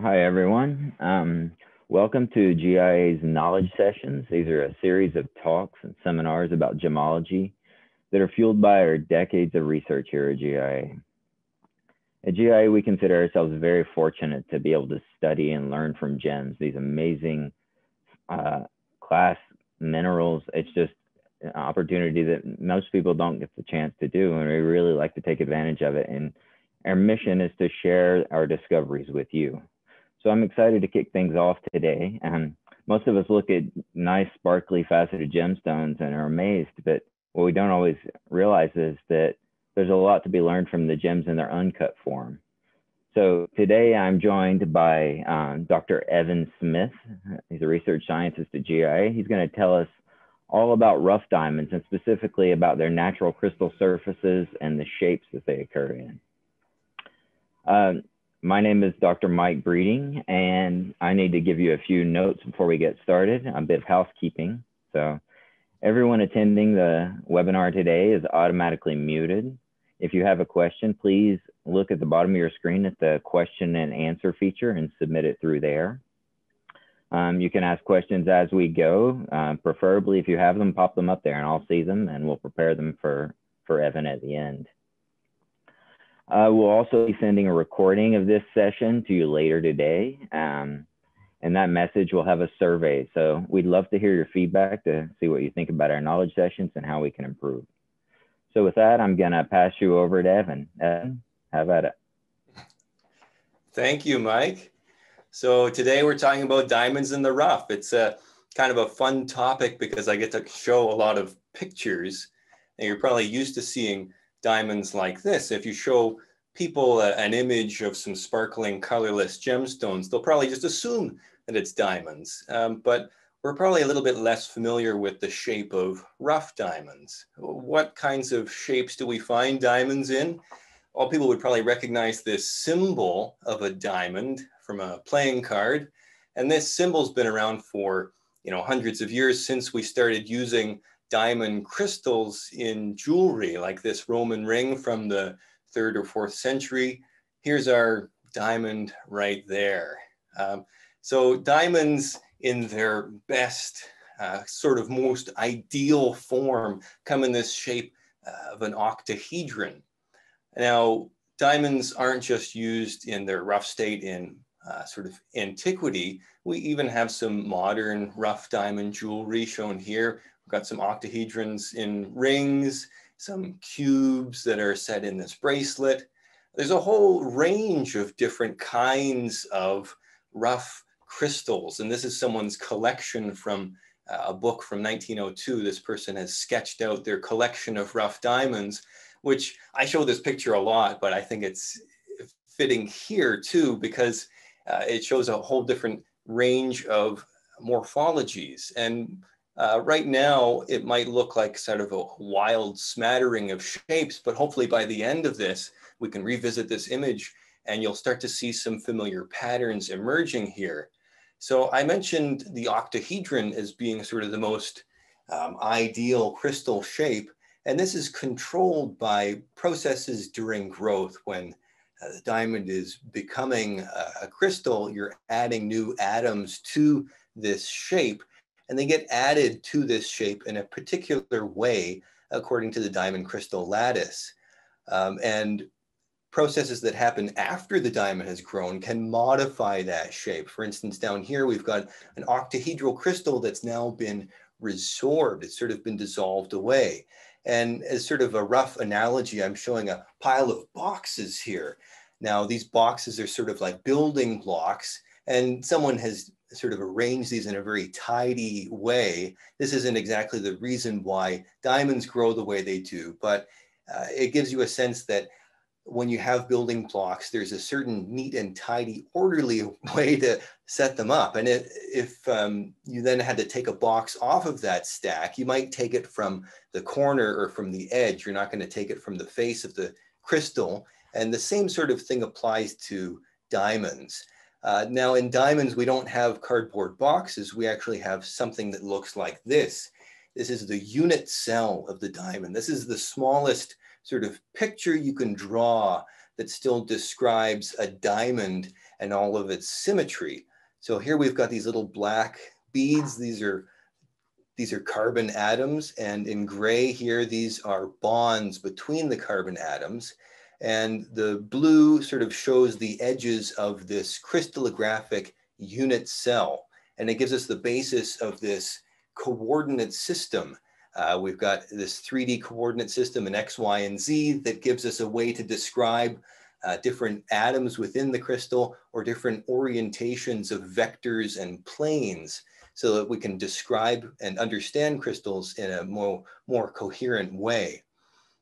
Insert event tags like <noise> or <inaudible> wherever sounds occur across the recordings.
Hi, everyone. Um, welcome to GIA's Knowledge Sessions. These are a series of talks and seminars about gemology that are fueled by our decades of research here at GIA. At GIA, we consider ourselves very fortunate to be able to study and learn from gems, these amazing uh, class minerals. It's just an opportunity that most people don't get the chance to do, and we really like to take advantage of it. And our mission is to share our discoveries with you. So I'm excited to kick things off today. And most of us look at nice, sparkly, faceted gemstones and are amazed, but what we don't always realize is that there's a lot to be learned from the gems in their uncut form. So today I'm joined by um, Dr. Evan Smith. He's a research scientist at GIA. He's going to tell us all about rough diamonds and specifically about their natural crystal surfaces and the shapes that they occur in. Um, my name is Dr. Mike Breeding, and I need to give you a few notes before we get started, a bit of housekeeping. So everyone attending the webinar today is automatically muted. If you have a question, please look at the bottom of your screen at the question and answer feature and submit it through there. Um, you can ask questions as we go, uh, preferably if you have them, pop them up there and I'll see them and we'll prepare them for, for Evan at the end. Uh, we'll also be sending a recording of this session to you later today. Um, and that message will have a survey. So we'd love to hear your feedback to see what you think about our knowledge sessions and how we can improve. So with that, I'm gonna pass you over to Evan. Evan, have at it. Thank you, Mike. So today we're talking about diamonds in the rough. It's a kind of a fun topic because I get to show a lot of pictures and you're probably used to seeing diamonds like this. If you show people a, an image of some sparkling colorless gemstones, they'll probably just assume that it's diamonds. Um, but we're probably a little bit less familiar with the shape of rough diamonds. What kinds of shapes do we find diamonds in? All people would probably recognize this symbol of a diamond from a playing card. And this symbol's been around for you know hundreds of years since we started using diamond crystals in jewelry, like this Roman ring from the third or fourth century. Here's our diamond right there. Um, so diamonds in their best, uh, sort of most ideal form come in this shape uh, of an octahedron. Now, diamonds aren't just used in their rough state in uh, sort of antiquity. We even have some modern rough diamond jewelry shown here We've got some octahedrons in rings, some cubes that are set in this bracelet. There's a whole range of different kinds of rough crystals. And this is someone's collection from uh, a book from 1902. This person has sketched out their collection of rough diamonds, which I show this picture a lot, but I think it's fitting here too, because uh, it shows a whole different range of morphologies. And uh, right now, it might look like sort of a wild smattering of shapes, but hopefully by the end of this, we can revisit this image and you'll start to see some familiar patterns emerging here. So I mentioned the octahedron as being sort of the most um, ideal crystal shape. And this is controlled by processes during growth when uh, the diamond is becoming a, a crystal, you're adding new atoms to this shape and they get added to this shape in a particular way according to the diamond crystal lattice. Um, and processes that happen after the diamond has grown can modify that shape. For instance, down here, we've got an octahedral crystal that's now been resorbed. It's sort of been dissolved away. And as sort of a rough analogy, I'm showing a pile of boxes here. Now, these boxes are sort of like building blocks, and someone has sort of arrange these in a very tidy way. This isn't exactly the reason why diamonds grow the way they do, but uh, it gives you a sense that when you have building blocks, there's a certain neat and tidy, orderly <laughs> way to set them up. And it, if um, you then had to take a box off of that stack, you might take it from the corner or from the edge. You're not going to take it from the face of the crystal. And the same sort of thing applies to diamonds. Uh, now in diamonds, we don't have cardboard boxes. We actually have something that looks like this. This is the unit cell of the diamond. This is the smallest sort of picture you can draw that still describes a diamond and all of its symmetry. So here we've got these little black beads. These are these are carbon atoms. And in gray here, these are bonds between the carbon atoms. And the blue sort of shows the edges of this crystallographic unit cell. And it gives us the basis of this coordinate system. Uh, we've got this 3D coordinate system in X, Y, and Z that gives us a way to describe uh, different atoms within the crystal or different orientations of vectors and planes so that we can describe and understand crystals in a more, more coherent way.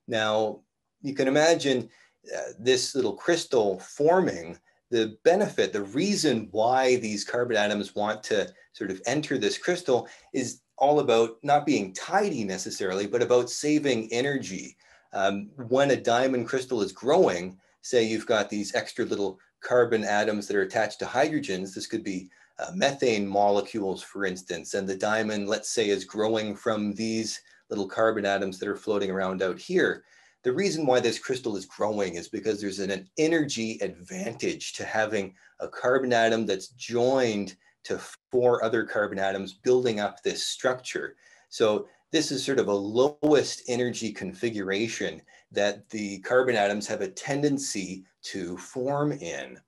Now, you can imagine uh, this little crystal forming, the benefit, the reason why these carbon atoms want to sort of enter this crystal is all about not being tidy necessarily, but about saving energy. Um, when a diamond crystal is growing, say you've got these extra little carbon atoms that are attached to hydrogens, this could be uh, methane molecules, for instance, and the diamond, let's say, is growing from these little carbon atoms that are floating around out here. The reason why this crystal is growing is because there's an, energy advantage to having a carbon atom that's joined to four other carbon atoms building up this structure. So this is sort of a lowest energy configuration that the carbon atoms have a tendency to form in.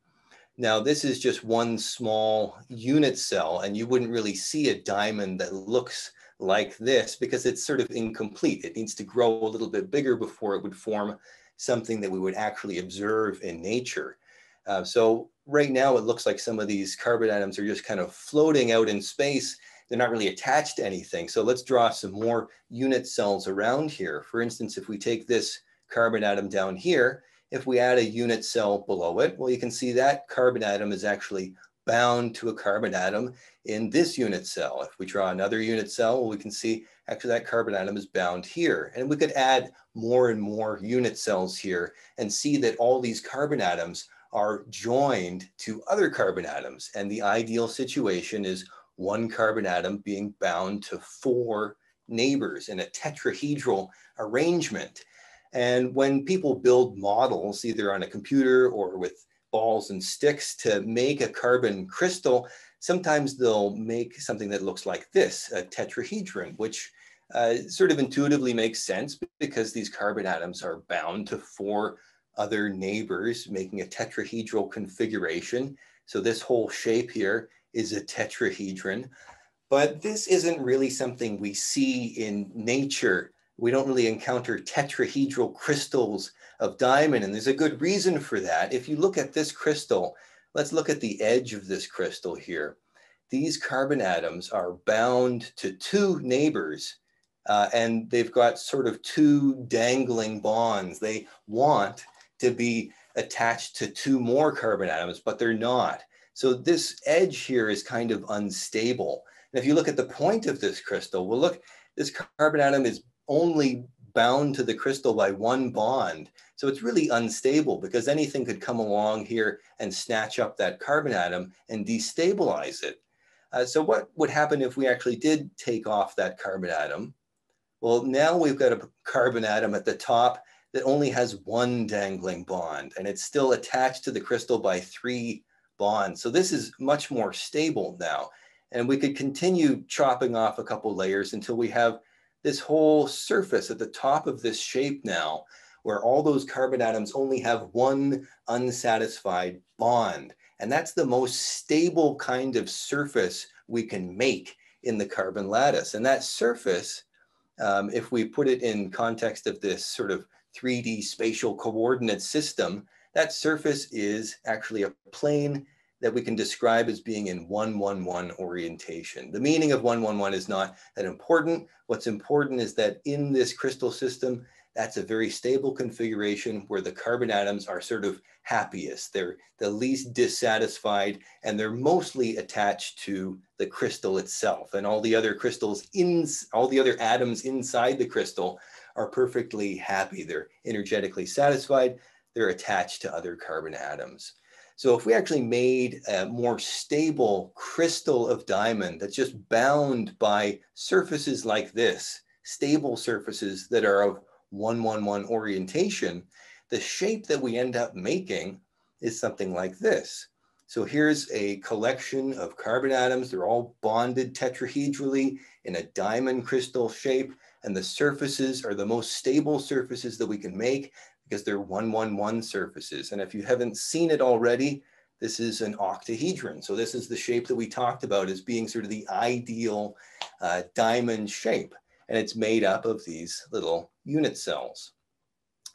Now, this is just one small unit cell, and you wouldn't really see a diamond that looks like this because it's sort of incomplete. It needs to grow a little bit bigger before it would form something that we would actually observe in nature. Uh, so right now, it looks like some of these carbon atoms are just kind of floating out in space. They're not really attached to anything. So let's draw some more unit cells around here. For instance, if we take this carbon atom down here, if we add a unit cell below it, well, you can see that carbon atom is actually bound to a carbon atom in this unit cell. If we draw another unit cell, well, we can see actually that carbon atom is bound here. And we could add more and more unit cells here and see that all these carbon atoms are joined to other carbon atoms. And the ideal situation is one carbon atom being bound to four neighbors in a tetrahedral arrangement. And when people build models, either on a computer or with balls and sticks to make a carbon crystal, sometimes they'll make something that looks like this, a tetrahedron, which uh, sort of intuitively makes sense because these carbon atoms are bound to four other neighbors, making a tetrahedral configuration. So this whole shape here is a tetrahedron. But this isn't really something we see in nature we don't really encounter tetrahedral crystals of diamond. And there's a good reason for that. If you look at this crystal, let's look at the edge of this crystal here. These carbon atoms are bound to two neighbors uh, and they've got sort of two dangling bonds. They want to be attached to two more carbon atoms, but they're not. So this edge here is kind of unstable. And if you look at the point of this crystal, well, look, this carbon atom is only bound to the crystal by one bond. So it's really unstable because anything could come along here and snatch up that carbon atom and destabilize it. Uh, so what would happen if we actually did take off that carbon atom? Well, now we've got a carbon atom at the top that only has one dangling bond and it's still attached to the crystal by three bonds. So this is much more stable now. And we could continue chopping off a couple layers until we have this whole surface at the top of this shape now, where all those carbon atoms only have one unsatisfied bond. And that's the most stable kind of surface we can make in the carbon lattice. And that surface, um, if we put it in context of this sort of 3D spatial coordinate system, that surface is actually a plane that we can describe as being in 111 orientation. The meaning of 111 is not that important. What's important is that in this crystal system, that's a very stable configuration where the carbon atoms are sort of happiest. They're the least dissatisfied and they're mostly attached to the crystal itself. And all the other crystals in, all the other atoms inside the crystal are perfectly happy. They're energetically satisfied. They're attached to other carbon atoms. So if we actually made a more stable crystal of diamond that's just bound by surfaces like this, stable surfaces that are of 111 orientation, the shape that we end up making is something like this. So here's a collection of carbon atoms. They're all bonded tetrahedrally in a diamond crystal shape. And the surfaces are the most stable surfaces that we can make because they're 111 surfaces. And if you haven't seen it already, this is an octahedron. So this is the shape that we talked about as being sort of the ideal uh, diamond shape. And it's made up of these little unit cells.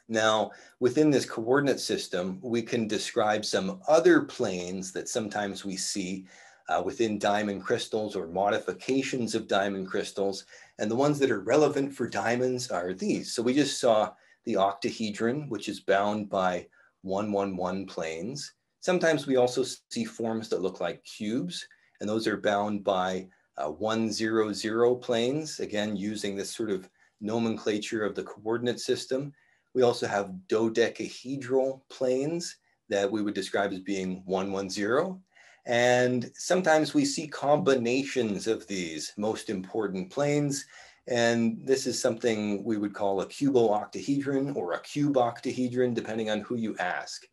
Now, within this coordinate system, we can describe some other planes that sometimes we see uh, within diamond crystals or modifications of diamond crystals. And the ones that are relevant for diamonds are these. So we just saw the octahedron, which is bound by 111 planes. Sometimes we also see forms that look like cubes, and those are bound by uh, 100 planes, again, using this sort of nomenclature of the coordinate system. We also have dodecahedral planes that we would describe as being 110. And sometimes we see combinations of these most important planes. And this is something we would call a cubooctahedron or a cube octahedron, depending on who you ask.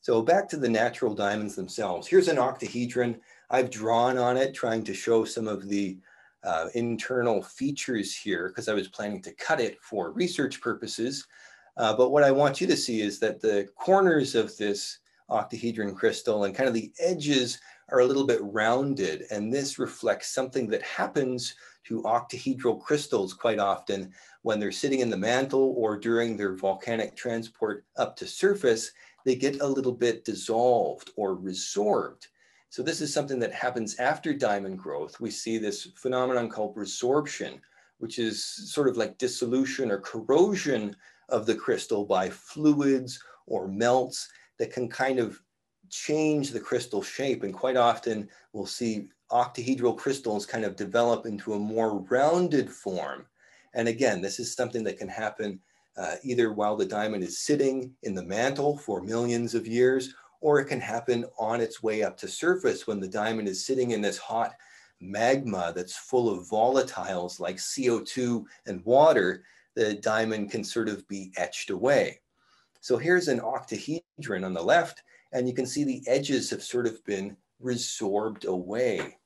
So back to the natural diamonds themselves. Here's an octahedron. I've drawn on it, trying to show some of the uh, internal features here because I was planning to cut it for research purposes. Uh, but what I want you to see is that the corners of this octahedron crystal and kind of the edges are a little bit rounded. And this reflects something that happens to octahedral crystals quite often when they're sitting in the mantle or during their volcanic transport up to surface, they get a little bit dissolved or resorbed. So this is something that happens after diamond growth. We see this phenomenon called resorption, which is sort of like dissolution or corrosion of the crystal by fluids or melts that can kind of change the crystal shape. And quite often we'll see octahedral crystals kind of develop into a more rounded form. And again, this is something that can happen uh, either while the diamond is sitting in the mantle for millions of years, or it can happen on its way up to surface when the diamond is sitting in this hot magma that's full of volatiles like CO2 and water the diamond can sort of be etched away. So here's an octahedron on the left, and you can see the edges have sort of been resorbed away.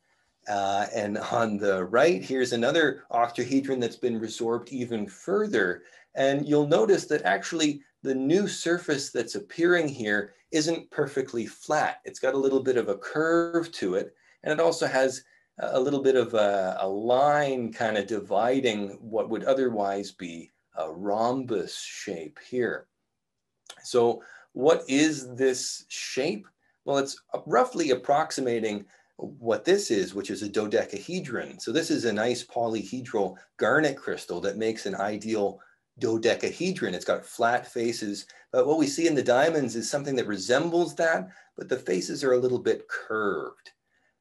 Uh, and on the right, here's another octahedron that's been resorbed even further. And you'll notice that actually the new surface that's appearing here isn't perfectly flat. It's got a little bit of a curve to it. And it also has a little bit of a, a line kind of dividing what would otherwise be a rhombus shape here. So what is this shape? Well, it's roughly approximating what this is, which is a dodecahedron. So this is a nice polyhedral garnet crystal that makes an ideal dodecahedron. It's got flat faces, but what we see in the diamonds is something that resembles that, but the faces are a little bit curved.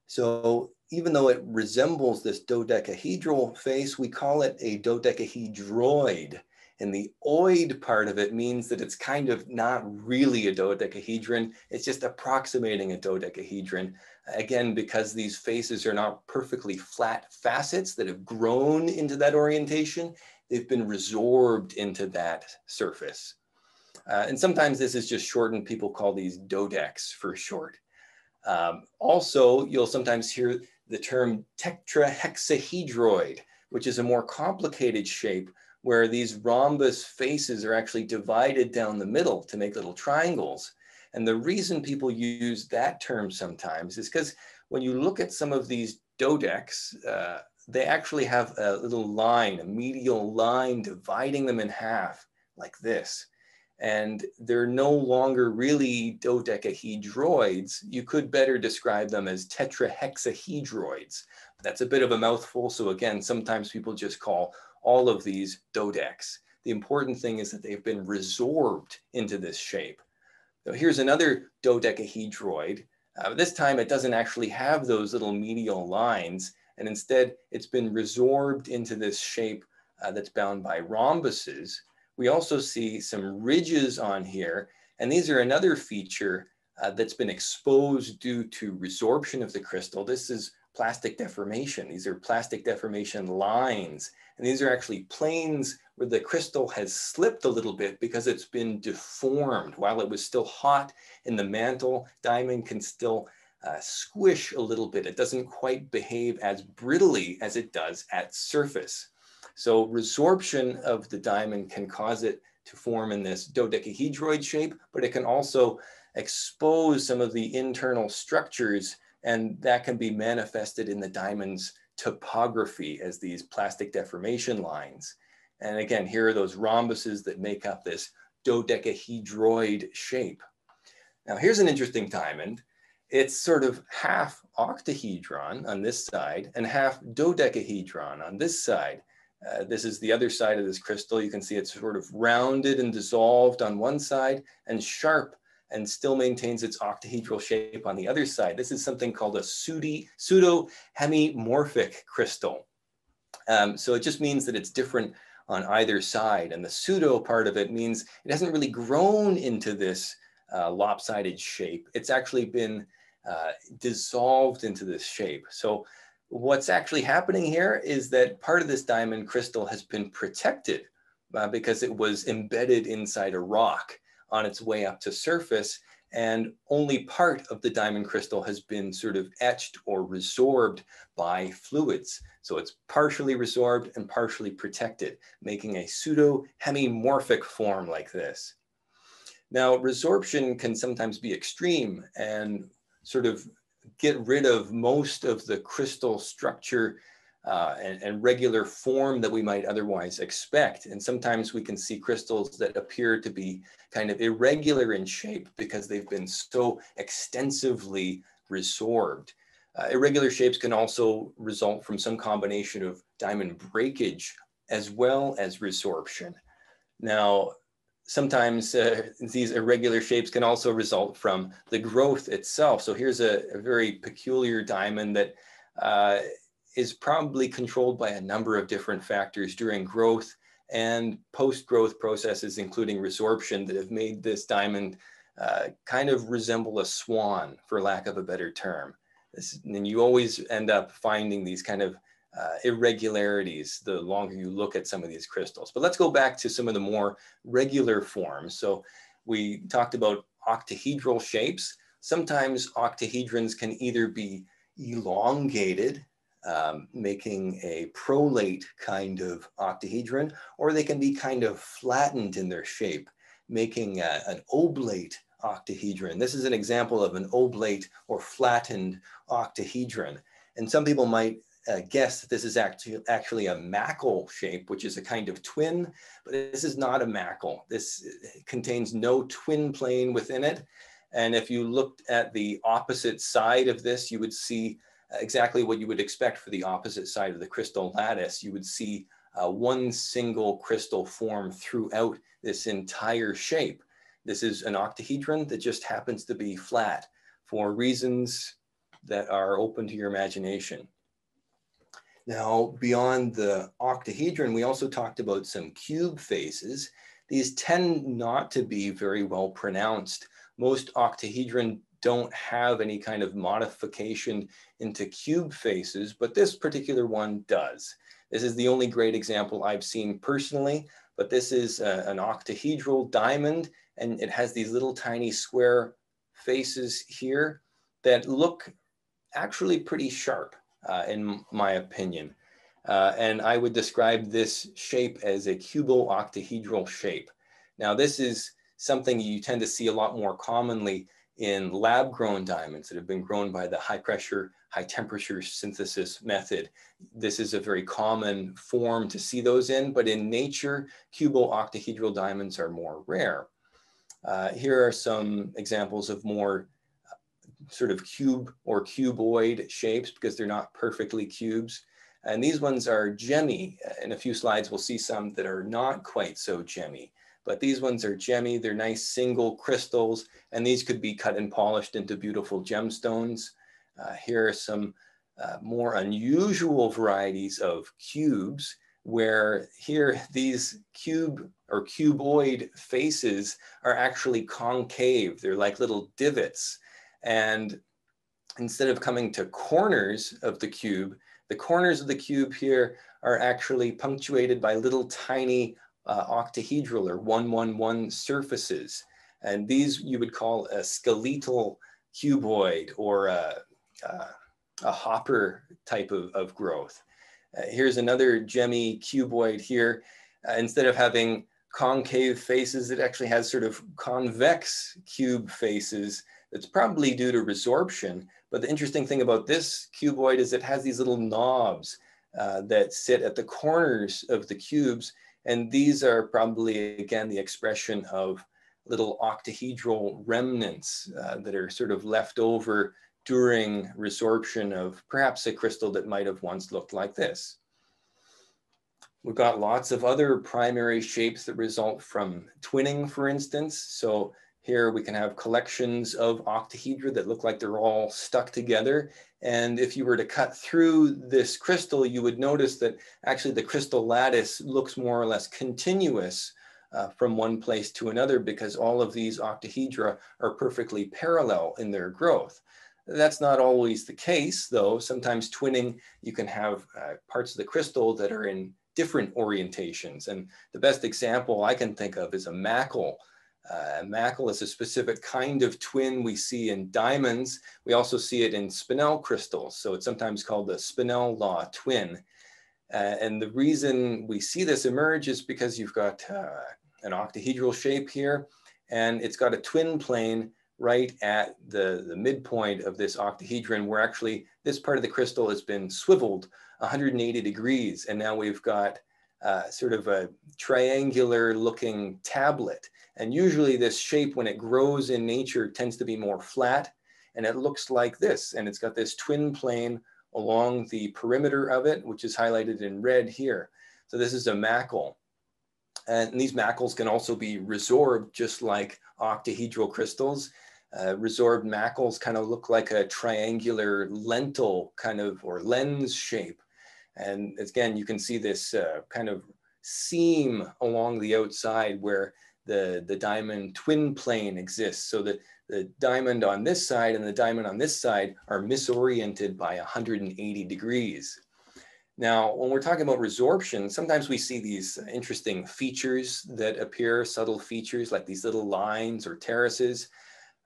So even though it resembles this dodecahedral face, we call it a dodecahedroid. And the oid part of it means that it's kind of not really a dodecahedron. It's just approximating a dodecahedron. Again, because these faces are not perfectly flat facets that have grown into that orientation, they've been resorbed into that surface. Uh, and sometimes this is just shortened. People call these dodecs for short. Um, also, you'll sometimes hear the term tetrahexahedroid, which is a more complicated shape where these rhombus faces are actually divided down the middle to make little triangles. And the reason people use that term sometimes is because when you look at some of these dodecs, uh, they actually have a little line, a medial line dividing them in half like this and they're no longer really dodecahedroids. You could better describe them as tetrahexahedroids. That's a bit of a mouthful. So again, sometimes people just call all of these dodecs. The important thing is that they've been resorbed into this shape. So here's another dodecahedroid. Uh, this time it doesn't actually have those little medial lines, and instead it's been resorbed into this shape uh, that's bound by rhombuses. We also see some ridges on here, and these are another feature uh, that's been exposed due to resorption of the crystal. This is plastic deformation. These are plastic deformation lines. And these are actually planes where the crystal has slipped a little bit because it's been deformed. While it was still hot in the mantle, diamond can still uh, squish a little bit. It doesn't quite behave as brittly as it does at surface. So resorption of the diamond can cause it to form in this dodecahedroid shape, but it can also expose some of the internal structures and that can be manifested in the diamond's topography as these plastic deformation lines. And again, here are those rhombuses that make up this dodecahedroid shape. Now here's an interesting diamond. It's sort of half octahedron on this side and half dodecahedron on this side. Uh, this is the other side of this crystal. You can see it's sort of rounded and dissolved on one side and sharp and still maintains its octahedral shape on the other side. This is something called a pseudo hemimorphic crystal. Um, so it just means that it's different on either side. And the pseudo part of it means it hasn't really grown into this uh, lopsided shape. It's actually been uh, dissolved into this shape. So what's actually happening here is that part of this diamond crystal has been protected uh, because it was embedded inside a rock on its way up to surface and only part of the diamond crystal has been sort of etched or resorbed by fluids. So it's partially resorbed and partially protected, making a pseudo hemimorphic form like this. Now, resorption can sometimes be extreme and sort of get rid of most of the crystal structure uh, and, and, regular form that we might otherwise expect. And sometimes we can see crystals that appear to be kind of irregular in shape because they've been so extensively resorbed. Uh, irregular shapes can also result from some combination of diamond breakage as well as resorption. Now, sometimes uh, these irregular shapes can also result from the growth itself. So here's a, a very peculiar diamond that uh, is probably controlled by a number of different factors during growth and post-growth processes, including resorption, that have made this diamond uh, kind of resemble a swan, for lack of a better term. This, and you always end up finding these kind of uh, irregularities the longer you look at some of these crystals. But let's go back to some of the more regular forms. So we talked about octahedral shapes. Sometimes octahedrons can either be elongated um, making a prolate kind of octahedron, or they can be kind of flattened in their shape, making a, an oblate octahedron. This is an example of an oblate or flattened octahedron. And some people might uh, guess that this is actually, actually a macle shape, which is a kind of twin, but this is not a macle. This uh, contains no twin plane within it. And if you looked at the opposite side of this, you would see exactly what you would expect for the opposite side of the crystal lattice. You would see uh, one single crystal form throughout this entire shape. This is an octahedron that just happens to be flat for reasons that are open to your imagination. Now, beyond the octahedron, we also talked about some cube faces. These tend not to be very well pronounced. Most octahedron don't have any kind of modification into cube faces, but this particular one does. This is the only great example I've seen personally, but this is a, an octahedral diamond and it has these little tiny square faces here that look actually pretty sharp uh, in my opinion. Uh, and I would describe this shape as a cubo-octahedral shape. Now this is something you tend to see a lot more commonly in lab grown diamonds that have been grown by the high pressure, high temperature synthesis method. This is a very common form to see those in, but in nature, cubo-octahedral diamonds are more rare. Uh, here are some examples of more uh, sort of cube or cuboid shapes because they're not perfectly cubes. And these ones are gemmy. In a few slides, we'll see some that are not quite so gemmy but these ones are gemmy. They're nice single crystals, and these could be cut and polished into beautiful gemstones. Uh, here are some uh, more unusual varieties of cubes where here <laughs> these cube or cuboid faces are actually concave. They're like little divots. And instead of coming to corners of the cube, the corners of the cube here are actually punctuated by little tiny uh, octahedral or 111 surfaces. And these you would call a skeletal cuboid or a, a, a hopper type of, of growth. Uh, here's another gemmy cuboid here. Uh, instead of having concave faces, it actually has sort of convex cube faces. That's probably due to resorption. But the interesting thing about this cuboid is it has these little knobs uh, that sit at the corners of the cubes. And these are probably, again, the expression of little octahedral remnants uh, that are sort of left over during resorption of perhaps a crystal that might have once looked like this. We've got lots of other primary shapes that result from twinning, for instance. So here we can have collections of octahedra that look like they're all stuck together. And if you were to cut through this crystal, you would notice that actually the crystal lattice looks more or less continuous uh, from one place to another because all of these octahedra are perfectly parallel in their growth. That's not always the case though. Sometimes twinning, you can have uh, parts of the crystal that are in different orientations. And the best example I can think of is a macle. Uh, is a specific kind of twin we see in diamonds. We also see it in spinel crystals. So it's sometimes called the spinel law twin. Uh, and the reason we see this emerge is because you've got uh, an octahedral shape here, and it's got a twin plane right at the, the midpoint of this octahedron where actually this part of the crystal has been swiveled 180 degrees. And now we've got uh, sort of a triangular looking tablet. And usually this shape, when it grows in nature, tends to be more flat. And it looks like this. And it's got this twin plane along the perimeter of it, which is highlighted in red here. So this is a macle. And these macles can also be resorbed just like octahedral crystals. Uh, resorbed macles kind of look like a triangular lentil kind of or lens shape. And again, you can see this uh, kind of seam along the outside where the, the diamond twin plane exists. So that the diamond on this side and the diamond on this side are misoriented by 180 degrees. Now, when we're talking about resorption, sometimes we see these interesting features that appear, subtle features like these little lines or terraces.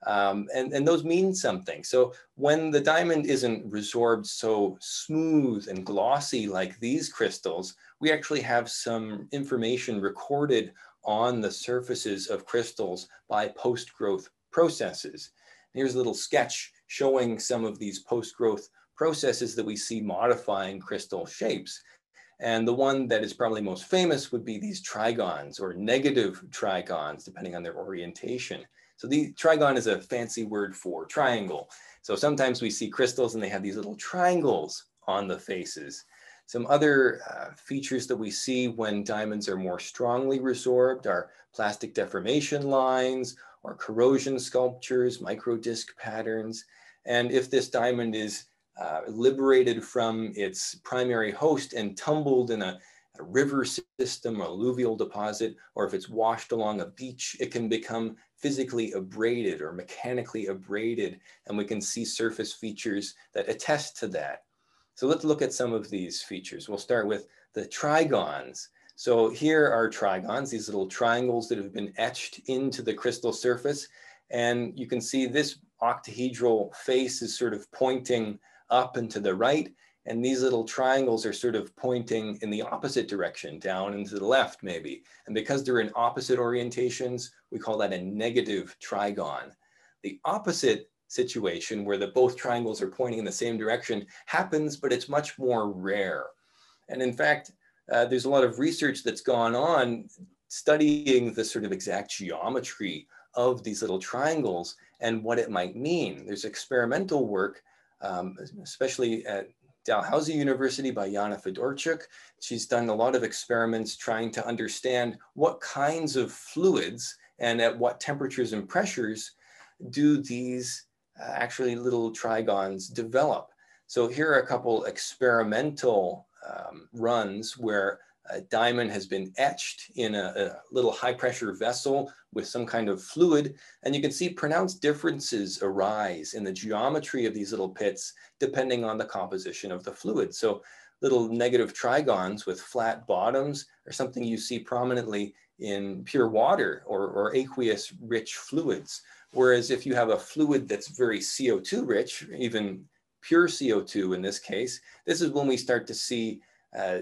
Um, and, and those mean something. So when the diamond isn't resorbed so smooth and glossy like these crystals, we actually have some information recorded on the surfaces of crystals by post-growth processes. Here's a little sketch showing some of these post-growth processes that we see modifying crystal shapes. And the one that is probably most famous would be these trigons or negative trigons, depending on their orientation. So the trigon is a fancy word for triangle. So sometimes we see crystals and they have these little triangles on the faces. Some other uh, features that we see when diamonds are more strongly resorbed are plastic deformation lines or corrosion sculptures, microdisc patterns. And if this diamond is uh, liberated from its primary host and tumbled in a, a river system or alluvial deposit, or if it's washed along a beach, it can become physically abraded or mechanically abraded, and we can see surface features that attest to that. So let's look at some of these features. We'll start with the trigons. So here are trigons, these little triangles that have been etched into the crystal surface. And you can see this octahedral face is sort of pointing up and to the right. And these little triangles are sort of pointing in the opposite direction, down and to the left maybe. And because they're in opposite orientations, we call that a negative trigon. The opposite situation where the both triangles are pointing in the same direction happens, but it's much more rare. And in fact, uh, there's a lot of research that's gone on studying the sort of exact geometry of these little triangles and what it might mean. There's experimental work um, especially at Dalhousie University by Yana Fedortchouk. She's done a lot of experiments trying to understand what kinds of fluids and at what temperatures and pressures do these uh, actually little trigons develop. So here are a couple experimental um, runs where a diamond has been etched in a, a, little high pressure vessel with some kind of fluid. And you can see pronounced differences arise in the geometry of these little pits, depending on the composition of the fluid. So little negative trigons with flat bottoms are something you see prominently in pure water or, or aqueous rich fluids. Whereas if you have a fluid that's very CO2 rich, even pure CO2 in this case, this is when we start to see uh,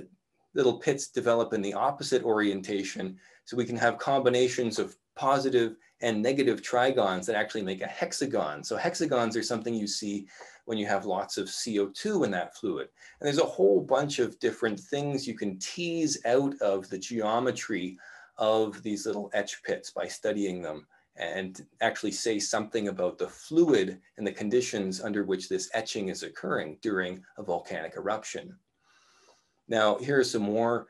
little pits develop in the opposite orientation. So we can have combinations of positive and negative trigons that actually make a hexagon. So hexagons are something you see when you have lots of CO2 in that fluid. And there's a whole bunch of different things you can tease out of the geometry of these little etch pits by studying them and actually say something about the fluid and the conditions under which this etching is occurring during a volcanic eruption. Now, here are some more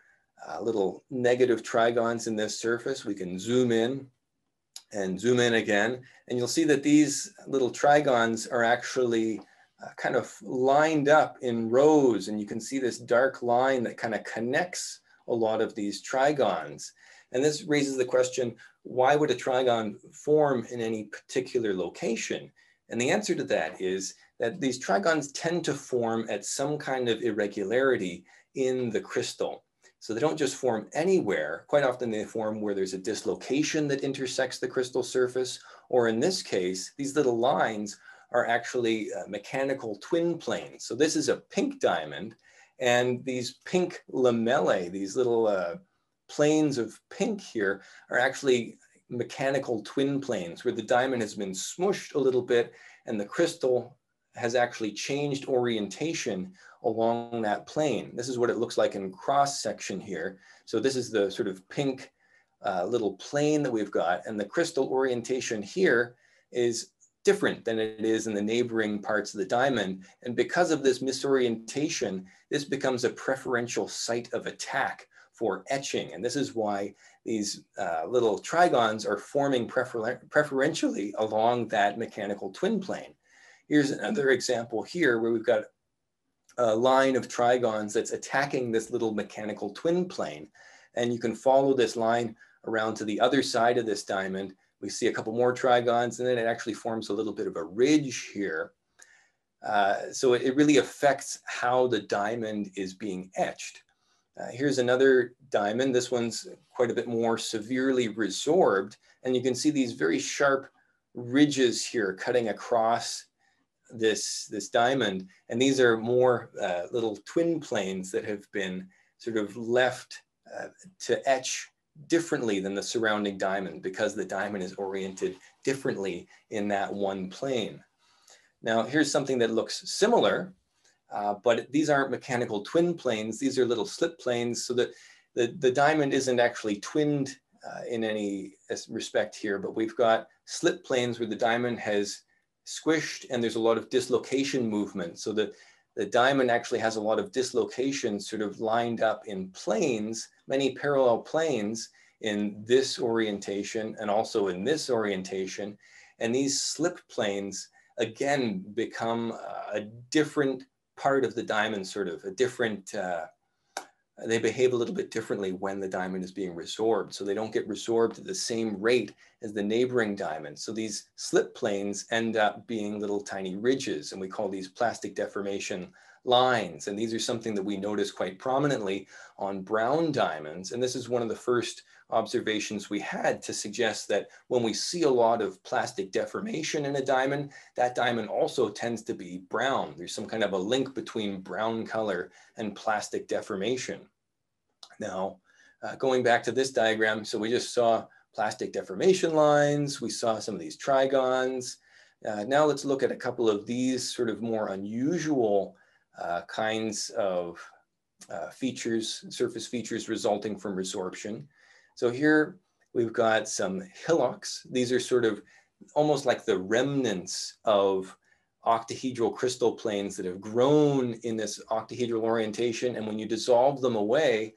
uh, little negative trigons in this surface. We can zoom in and zoom in again, and you'll see that these little trigons are actually uh, kind of lined up in rows, and you can see this dark line that kind of connects a lot of these trigons. And this raises the question, why would a trigon form in any particular location? And the answer to that is that these trigons tend to form at some kind of irregularity in the crystal. So they don't just form anywhere. Quite often they form where there's a dislocation that intersects the crystal surface, or in this case, these little lines are actually uh, mechanical twin planes. So this is a pink diamond, and these pink lamellae, these little uh, planes of pink here, are actually mechanical twin planes where the diamond has been smushed a little bit and the crystal has actually changed orientation along that plane. This is what it looks like in cross section here. So this is the sort of pink uh, little plane that we've got and the crystal orientation here is different than it is in the neighboring parts of the diamond. And because of this misorientation, this becomes a preferential site of attack for etching. And this is why these uh, little trigons are forming prefer preferentially along that mechanical twin plane. Here's another example here where we've got a line of trigons that's attacking this little mechanical twin plane. And you can follow this line around to the other side of this diamond. We see a couple more trigons and then it actually forms a little bit of a ridge here. Uh, so it, it, really affects how the diamond is being etched. Uh, here's another diamond. This one's quite a bit more severely resorbed. And you can see these very sharp ridges here cutting across this, this diamond. And these are more uh, little twin planes that have been sort of left uh, to etch differently than the surrounding diamond because the diamond is oriented differently in that one plane. Now, here's something that looks similar, uh, but these aren't mechanical twin planes. These are little slip planes so that the, the diamond isn't actually twinned uh, in any respect here, but we've got slip planes where the diamond has squished and there's a lot of dislocation movement. So the, the diamond actually has a lot of dislocation sort of lined up in planes, many parallel planes in this orientation and also in this orientation. And these slip planes, again, become a different part of the diamond, sort of a different, uh, they behave a little bit differently when the diamond is being resorbed. So they don't get resorbed at the same rate as the neighboring diamond. So these slip planes end up being little tiny ridges and we call these plastic deformation lines. And these are something that we notice quite prominently on brown diamonds. And this is one of the first observations we had to suggest that when we see a lot of plastic deformation in a diamond, that diamond also tends to be brown. There's some kind of a link between brown color and plastic deformation. Now, uh, going back to this diagram, so we just saw plastic deformation lines, we saw some of these trigons. Uh, now let's look at a couple of these sort of more unusual uh, kinds of uh, features, surface features resulting from resorption. So here we've got some hillocks. These are sort of almost like the remnants of octahedral crystal planes that have grown in this octahedral orientation. And when you dissolve them away,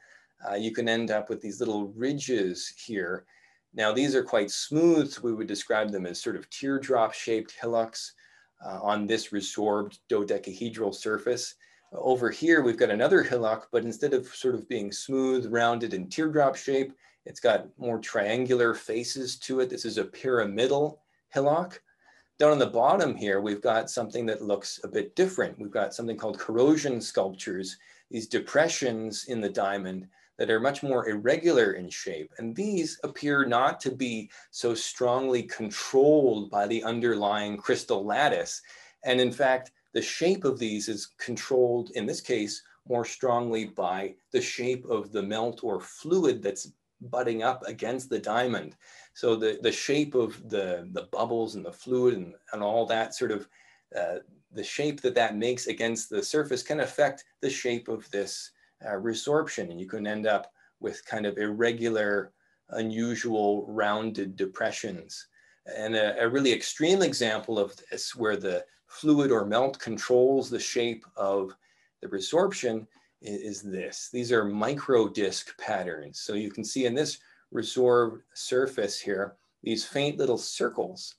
uh, you can end up with these little ridges here. Now these are quite smooth. We would describe them as sort of teardrop shaped hillocks uh, on this resorbed dodecahedral surface. Over here, we've got another hillock, but instead of sort of being smooth, rounded, and teardrop shape, it's got more triangular faces to it. This is a pyramidal hillock. Down on the bottom here, we've got something that looks a bit different. We've got something called corrosion sculptures, these depressions in the diamond that are much more irregular in shape. And these appear not to be so strongly controlled by the underlying crystal lattice. And in fact, the shape of these is controlled, in this case, more strongly by the shape of the melt or fluid that's butting up against the diamond. So the, the shape of the, the bubbles and the fluid and, and all that sort of, uh, the shape that that makes against the surface can affect the shape of this uh, resorption. And you can end up with kind of irregular, unusual rounded depressions. And a, a really extreme example of this where the fluid or melt controls the shape of the resorption is this. These are micro disc patterns. So you can see in this resorbed surface here, these faint little circles.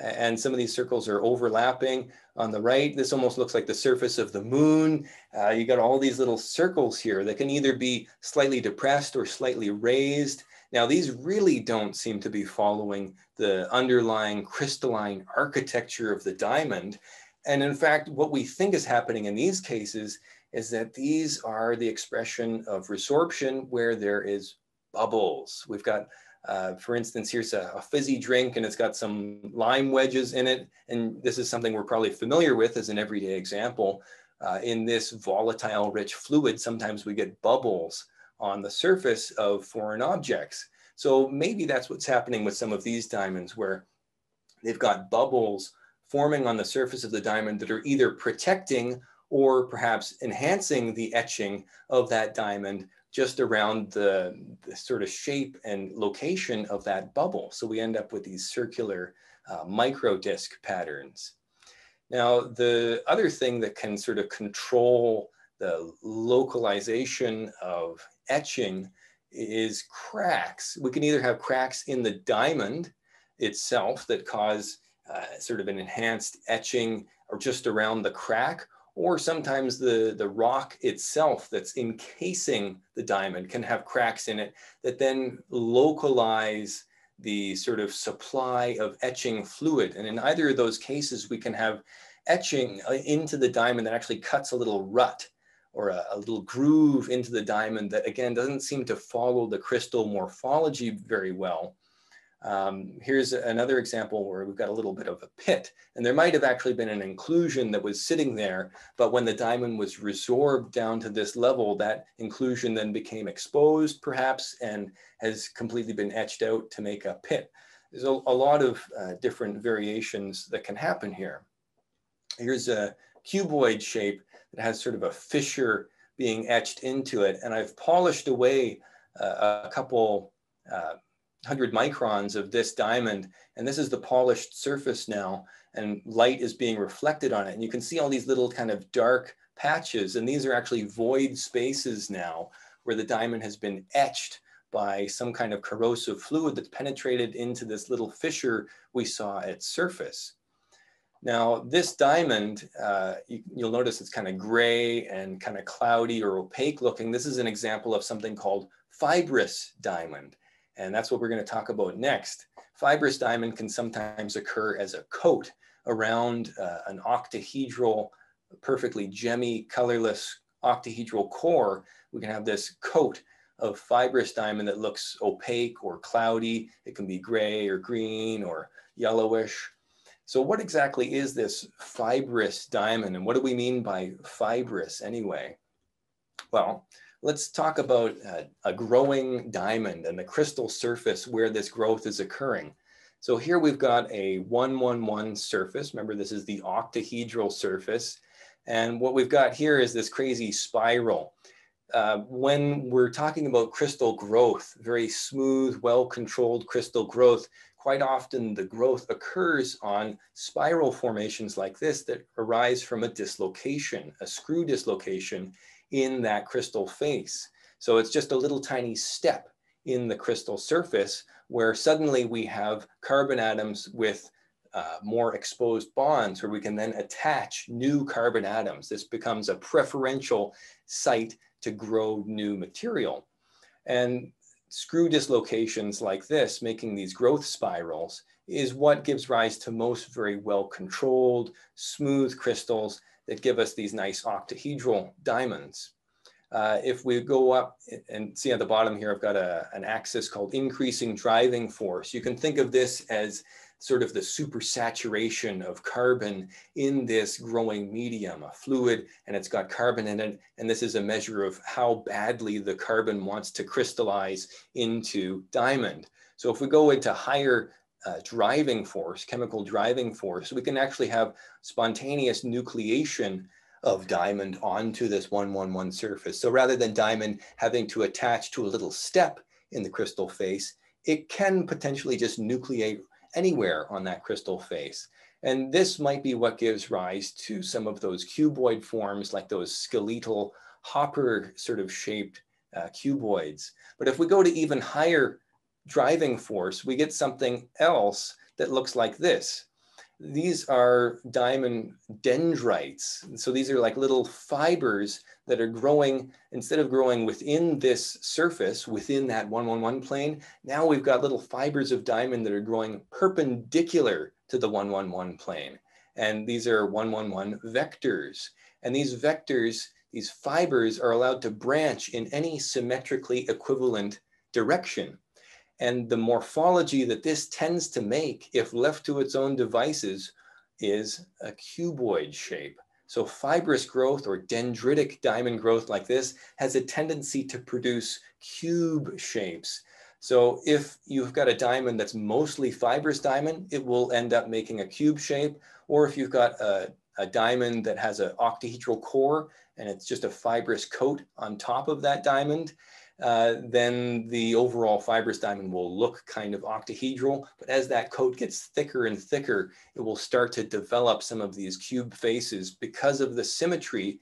And some of these circles are overlapping. On the right, this almost looks like the surface of the moon. Uh, you got all these little circles here that can either be slightly depressed or slightly raised. Now, these really don't seem to be following the underlying crystalline architecture of the diamond. And in fact, what we think is happening in these cases is that these are the expression of resorption where there is bubbles. We've got, uh, for instance, here's a, a, fizzy drink and it's got some lime wedges in it. And this is something we're probably familiar with as an everyday example. Uh, in this volatile rich fluid, sometimes we get bubbles on the surface of foreign objects. So maybe that's what's happening with some of these diamonds where they've got bubbles forming on the surface of the diamond that are either protecting or perhaps enhancing the etching of that diamond just around the, the, sort of shape and location of that bubble. So we end up with these circular uh, micro disc patterns. Now, the other thing that can sort of control the localization of etching is cracks. We can either have cracks in the diamond itself that cause uh, sort of an enhanced etching or just around the crack, or sometimes the, the rock itself that's encasing the diamond can have cracks in it that then localize the sort of supply of etching fluid. And in either of those cases, we can have etching uh, into the diamond that actually cuts a little rut or a, a, little groove into the diamond that again doesn't seem to follow the crystal morphology very well. Um, here's another example where we've got a little bit of a pit and there might have actually been an inclusion that was sitting there, but when the diamond was resorbed down to this level, that inclusion then became exposed perhaps and has completely been etched out to make a pit. There's a, a lot of uh, different variations that can happen here. Here's a cuboid shape that has sort of a fissure being etched into it. And I've polished away uh, a couple uh, hundred microns of this diamond. And this is the polished surface now and light is being reflected on it. And you can see all these little kind of dark patches. And these are actually void spaces now where the diamond has been etched by some kind of corrosive fluid that's penetrated into this little fissure we saw at surface. Now, this diamond, uh, you, will notice it's kind of gray and kind of cloudy or opaque looking. This is an example of something called fibrous diamond. And that's what we're going to talk about next. Fibrous diamond can sometimes occur as a coat around uh, an octahedral, perfectly gemmy, colorless octahedral core. We can have this coat of fibrous diamond that looks opaque or cloudy. It can be gray or green or yellowish. So what exactly is this fibrous diamond and what do we mean by fibrous anyway? Well, let's talk about a growing diamond and the crystal surface where this growth is occurring. So here we've got a 111 surface. Remember, this is the octahedral surface. And what we've got here is this crazy spiral. Uh, when we're talking about crystal growth, very smooth, well-controlled crystal growth, quite often the growth occurs on spiral formations like this that arise from a dislocation, a screw dislocation in that crystal face. So it's just a little tiny step in the crystal surface where suddenly we have carbon atoms with uh, more exposed bonds where we can then attach new carbon atoms. This becomes a preferential site to grow new material. And screw dislocations like this, making these growth spirals, is what gives rise to most very well controlled, smooth crystals that give us these nice octahedral diamonds. Uh, if we go up and see at the bottom here, I've got a, an axis called increasing driving force. You can think of this as sort of the supersaturation of carbon in this growing medium, a fluid, and it's got carbon in it. And this is a measure of how badly the carbon wants to crystallize into diamond. So if we go into higher uh, driving force, chemical driving force, we can actually have spontaneous nucleation of diamond onto this 111 surface. So rather than diamond having to attach to a little step in the crystal face, it can potentially just nucleate anywhere on that crystal face. And this might be what gives rise to some of those cuboid forms like those skeletal hopper sort of shaped uh, cuboids. But if we go to even higher driving force, we get something else that looks like this. These are diamond dendrites. So these are like little fibers that are growing, instead of growing within this surface, within that 111 plane, now we've got little fibers of diamond that are growing perpendicular to the 111 plane. And these are 111 vectors. And these vectors, these fibers are allowed to branch in any symmetrically equivalent direction. And the morphology that this tends to make, if left to its own devices, is a cuboid shape. So fibrous growth or dendritic diamond growth like this has a tendency to produce cube shapes. So if you've got a diamond that's mostly fibrous diamond, it will end up making a cube shape. Or if you've got a, a diamond that has an octahedral core and it's just a fibrous coat on top of that diamond, uh, then the overall fibrous diamond will look kind of octahedral. But as that coat gets thicker and thicker, it will start to develop some of these cube faces because of the symmetry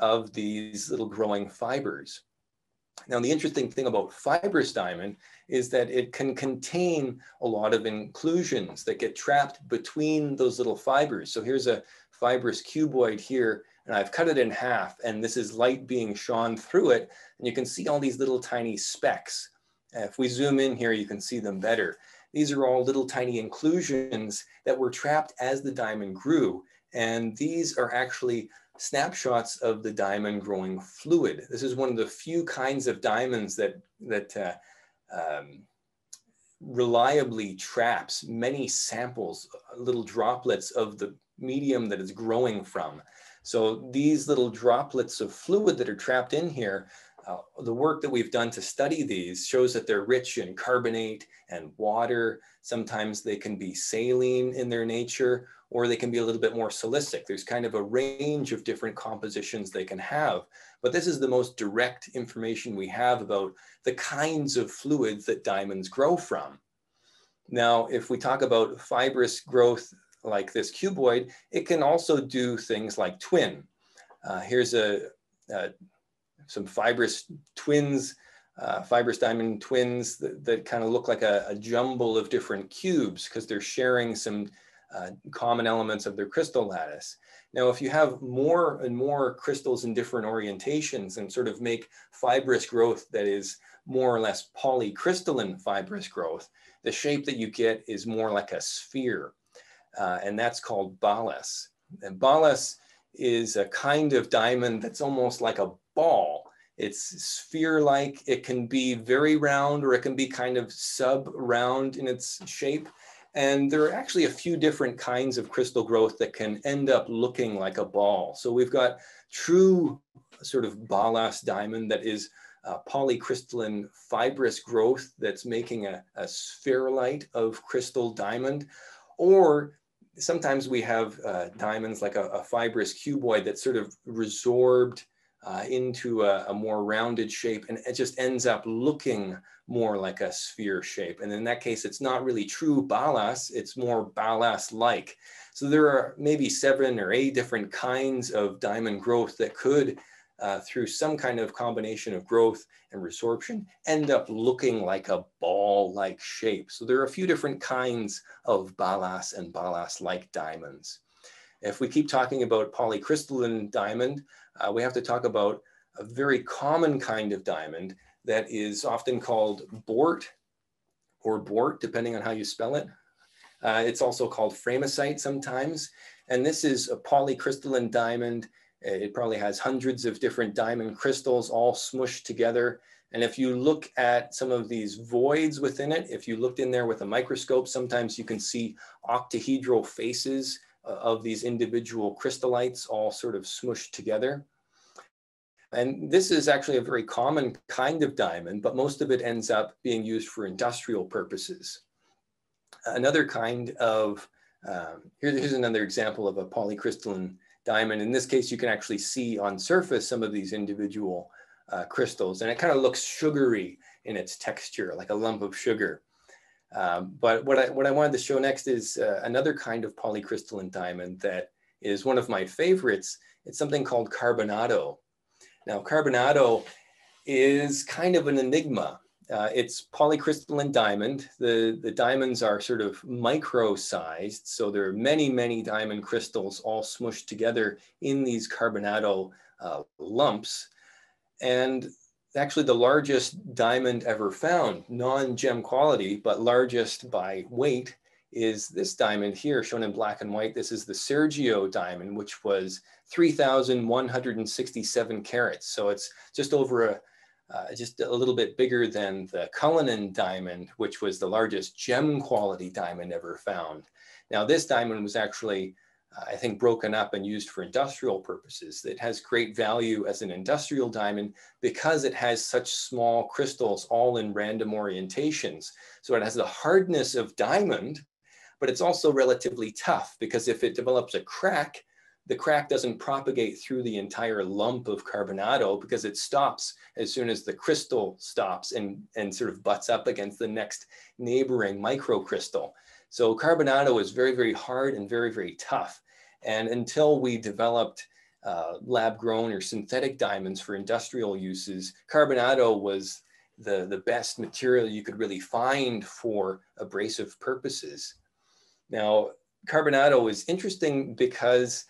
of these little growing fibers. Now, the interesting thing about fibrous diamond is that it can contain a lot of inclusions that get trapped between those little fibers. So here's a fibrous cuboid here and I've cut it in half and this is light being shone through it. And you can see all these little tiny specks. If we zoom in here, you can see them better. These are all little tiny inclusions that were trapped as the diamond grew. And these are actually snapshots of the diamond growing fluid. This is one of the few kinds of diamonds that, that uh, um, reliably traps many samples, little droplets of the medium that it's growing from. So these little droplets of fluid that are trapped in here, uh, the work that we've done to study these shows that they're rich in carbonate and water. Sometimes they can be saline in their nature, or they can be a little bit more silicic. There's kind of a range of different compositions they can have. But this is the most direct information we have about the kinds of fluids that diamonds grow from. Now, if we talk about fibrous growth like this cuboid, it can also do things like twin. Uh, here's a, a, some fibrous twins, uh, fibrous diamond twins that, that kind of look like a, a, jumble of different cubes because they're sharing some uh, common elements of their crystal lattice. Now, if you have more and more crystals in different orientations and sort of make fibrous growth that is more or less polycrystalline fibrous growth, the shape that you get is more like a sphere uh, and that's called balas. And balas is a kind of diamond that's almost like a ball. It's sphere-like. It can be very round or it can be kind of sub-round in its shape. And there are actually a few different kinds of crystal growth that can end up looking like a ball. So we've got true sort of balas diamond that is uh, polycrystalline fibrous growth that's making a, a of crystal diamond. Or sometimes we have uh, diamonds like a, a, fibrous cuboid that's sort of resorbed uh, into a, a, more rounded shape and it just ends up looking more like a sphere shape. And in that case, it's not really true balas, it's more balas-like. So there are maybe seven or eight different kinds of diamond growth that could uh, through some kind of combination of growth and resorption end up looking like a ball-like shape. So there are a few different kinds of balas and balas-like diamonds. If we keep talking about polycrystalline diamond, uh, we have to talk about a very common kind of diamond that is often called bort or boart, depending on how you spell it. Uh, it's also called framesite sometimes. And this is a polycrystalline diamond. It probably has hundreds of different diamond crystals all smushed together. And if you look at some of these voids within it, if you looked in there with a microscope, sometimes you can see octahedral faces uh, of these individual crystallites all sort of smushed together. And this is actually a very common kind of diamond, but most of it ends up being used for industrial purposes. Another kind of, um, here, here's another example of a polycrystalline diamond. In this case, you can actually see on surface some of these individual uh, crystals, and it kind of looks sugary in its texture, like a lump of sugar. Um, but what I, what I wanted to show next is uh, another kind of polycrystalline diamond that is one of my favorites. It's something called carbonado. Now, carbonado is kind of an enigma. Uh, it's polycrystalline diamond. The, the diamonds are sort of micro-sized, so there are many, many diamond crystals all smushed together in these carbonado uh, lumps. And actually the largest diamond ever found, non-gem quality, but largest by weight, is this diamond here shown in black and white. This is the Sergio diamond, which was 3,167 carats. So it's just over a, uh, just a little bit bigger than the Cullinan diamond, which was the largest gem quality diamond ever found. Now this diamond was actually uh, I think broken up and used for industrial purposes. It has great value as an industrial diamond because it has such small crystals all in random orientations. So it has the hardness of diamond, but it's also relatively tough because if it develops a crack, the crack doesn't propagate through the entire lump of carbonado because it stops as soon as the crystal stops and, and sort of butts up against the next neighboring microcrystal. So carbonado is very, very hard and very, very tough. And until we developed uh, lab grown or synthetic diamonds for industrial uses, carbonado was the, the best material you could really find for abrasive purposes. Now, carbonado is interesting because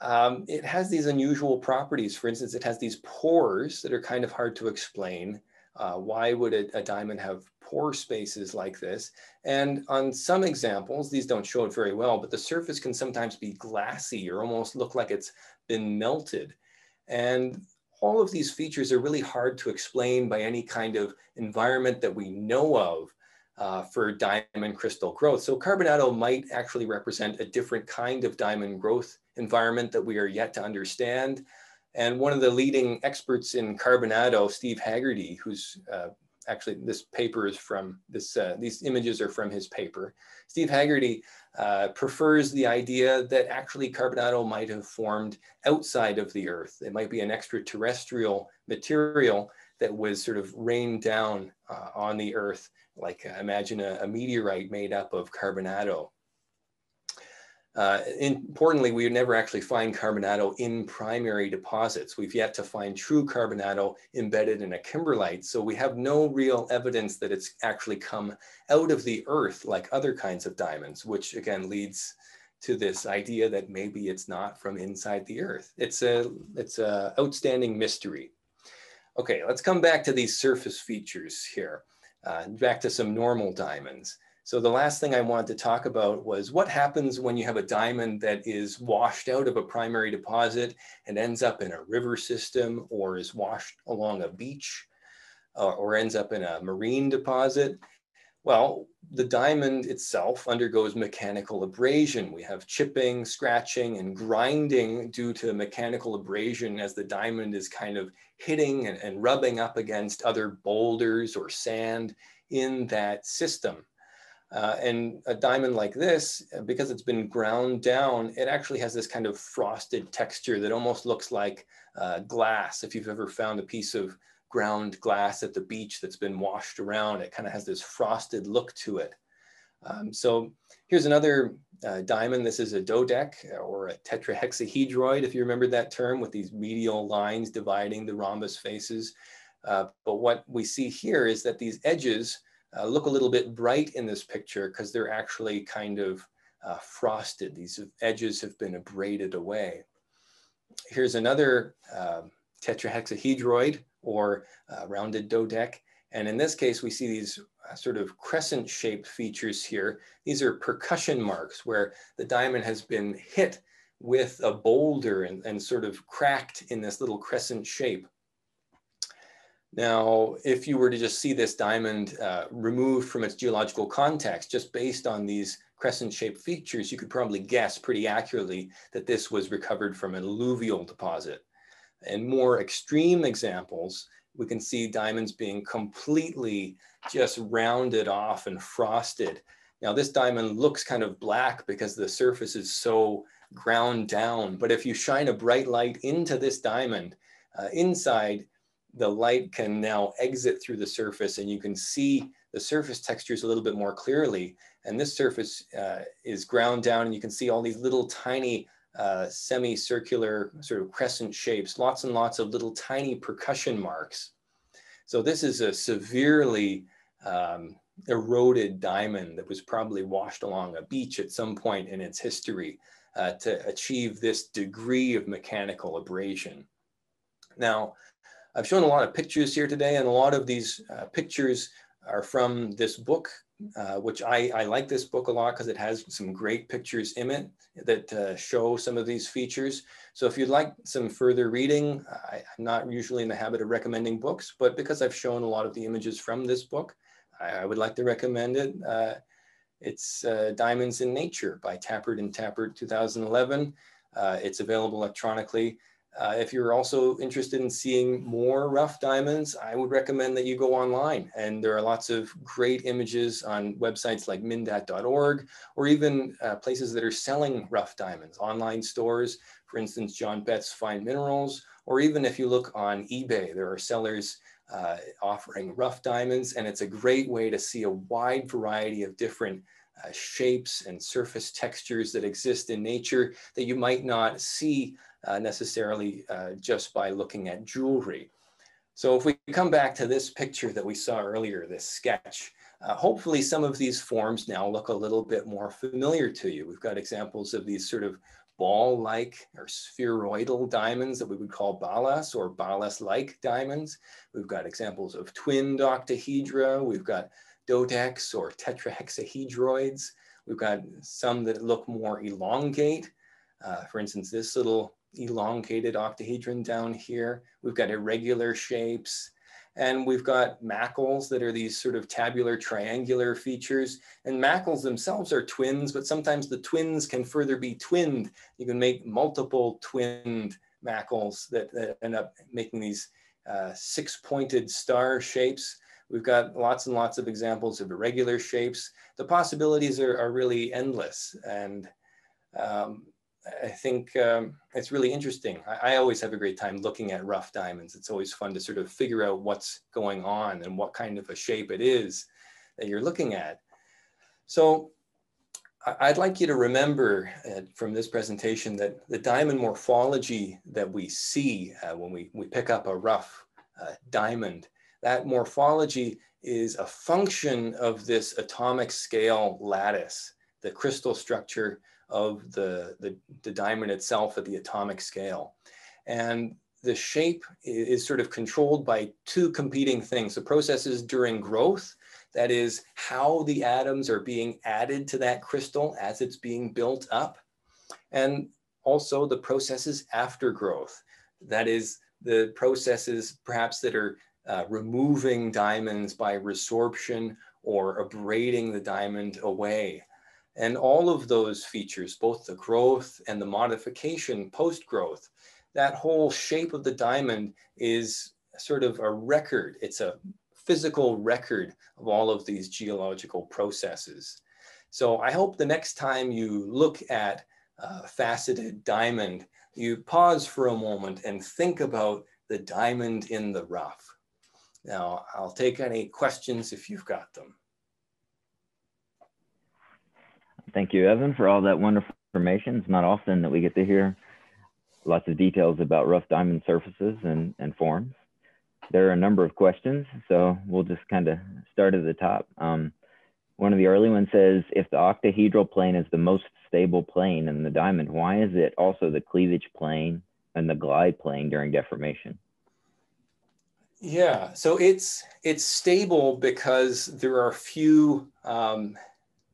um, it has these unusual properties. For instance, it has these pores that are kind of hard to explain. Uh, why would a, a, diamond have pore spaces like this? And on some examples, these don't show it very well, but the surface can sometimes be glassy or almost look like it's been melted. And all of these features are really hard to explain by any kind of environment that we know of uh, for diamond crystal growth. So carbonado might actually represent a different kind of diamond growth environment that we are yet to understand. And one of the leading experts in carbonado, Steve Haggerty, who's uh, actually this paper is from this, uh, these images are from his paper. Steve Haggerty uh, prefers the idea that actually carbonado might have formed outside of the earth. It might be an extraterrestrial material that was sort of rained down uh, on the earth, like uh, imagine a, a meteorite made up of carbonado. Uh, importantly, we never actually find carbonado in primary deposits. We've yet to find true carbonado embedded in a kimberlite. So we have no real evidence that it's actually come out of the earth like other kinds of diamonds, which again leads to this idea that maybe it's not from inside the earth. It's a, it's a outstanding mystery. Okay, let's come back to these surface features here, uh, back to some normal diamonds. So the last thing I wanted to talk about was what happens when you have a diamond that is washed out of a primary deposit and ends up in a river system or is washed along a beach uh, or ends up in a marine deposit. Well, the diamond itself undergoes mechanical abrasion. We have chipping, scratching, and grinding due to mechanical abrasion as the diamond is kind of hitting and, and rubbing up against other boulders or sand in that system. Uh, and a diamond like this, uh, because it's been ground down, it actually has this kind of frosted texture that almost looks like uh, glass. If you've ever found a piece of ground glass at the beach that's been washed around, it kind of has this frosted look to it. Um, so Here's another uh, diamond. This is a dodec or a tetrahexahedroid, if you remember that term, with these medial lines dividing the rhombus faces. Uh, but what we see here is that these edges uh, look a little bit bright in this picture because they're actually kind of uh, frosted. These edges have been abraded away. Here's another um, tetrahexahedroid or uh, rounded dodec. And in this case, we see these uh, sort of crescent shaped features here. These are percussion marks where the diamond has been hit with a boulder and, and sort of cracked in this little crescent shape. Now, if you were to just see this diamond uh, removed from its geological context, just based on these crescent-shaped features, you could probably guess pretty accurately that this was recovered from an alluvial deposit. And more extreme examples, we can see diamonds being completely just rounded off and frosted. Now this diamond looks kind of black because the surface is so ground down, but if you shine a bright light into this diamond, uh, inside the light can now exit through the surface and you can see the surface textures a little bit more clearly. And this surface uh, is ground down and you can see all these little tiny uh, semicircular sort of crescent shapes, lots and lots of little tiny percussion marks. So this is a severely um, eroded diamond that was probably washed along a beach at some point in its history uh, to achieve this degree of mechanical abrasion. Now, I've shown a lot of pictures here today, and a lot of these uh, pictures are from this book, uh, which I, I, like this book a lot because it has some great pictures in it that uh, show some of these features. So if you'd like some further reading, I, am not usually in the habit of recommending books, but because I've shown a lot of the images from this book, I, I would like to recommend it. Uh, it's uh, Diamonds in Nature by Tappert and Tappert 2011. Uh, it's available electronically. Uh, if you're also interested in seeing more rough diamonds, I would recommend that you go online. And there are lots of great images on websites like mindat.org or even uh, places that are selling rough diamonds, online stores, for instance, John Betts Fine Minerals, or even if you look on eBay, there are sellers uh, offering rough diamonds. And it's a great way to see a wide variety of different uh, shapes and surface textures that exist in nature that you might not see uh, necessarily uh, just by looking at jewelry. So if we come back to this picture that we saw earlier, this sketch, uh, hopefully some of these forms now look a little bit more familiar to you. We've got examples of these sort of ball-like or spheroidal diamonds that we would call balas or balas-like diamonds. We've got examples of twinned octahedra. We've got dodecs or tetrahexahedroids. We've got some that look more elongate. Uh, for instance, this little elongated octahedron down here. We've got irregular shapes. And we've got macles that are these sort of tabular triangular features. And macles themselves are twins, but sometimes the twins can further be twinned. You can make multiple twinned macles that, that end up making these uh, six-pointed star shapes. We've got lots and lots of examples of irregular shapes. The possibilities are, are really endless. And um, I think um, it's really interesting. I, I, always have a great time looking at rough diamonds. It's always fun to sort of figure out what's going on and what kind of a shape it is that you're looking at. So I'd like you to remember uh, from this presentation that the diamond morphology that we see uh, when we, we pick up a rough uh, diamond, that morphology is a function of this atomic scale lattice, the crystal structure of the, the, the diamond itself at the atomic scale. And the shape is sort of controlled by two competing things. The processes during growth, that is how the atoms are being added to that crystal as it's being built up. And also the processes after growth. That is the processes perhaps that are uh, removing diamonds by resorption or abrading the diamond away. And all of those features, both the growth and the modification post-growth, that whole shape of the diamond is sort of a record. It's a physical record of all of these geological processes. So I hope the next time you look at a faceted diamond, you pause for a moment and think about the diamond in the rough. Now, I'll take any questions if you've got them. Thank you, Evan, for all that wonderful information. It's not often that we get to hear lots of details about rough diamond surfaces and, and forms. There are a number of questions, so we'll just kind of start at the top. Um, one of the early ones says, if the octahedral plane is the most stable plane in the diamond, why is it also the cleavage plane and the glide plane during deformation? Yeah, so it's it's stable because there are few um,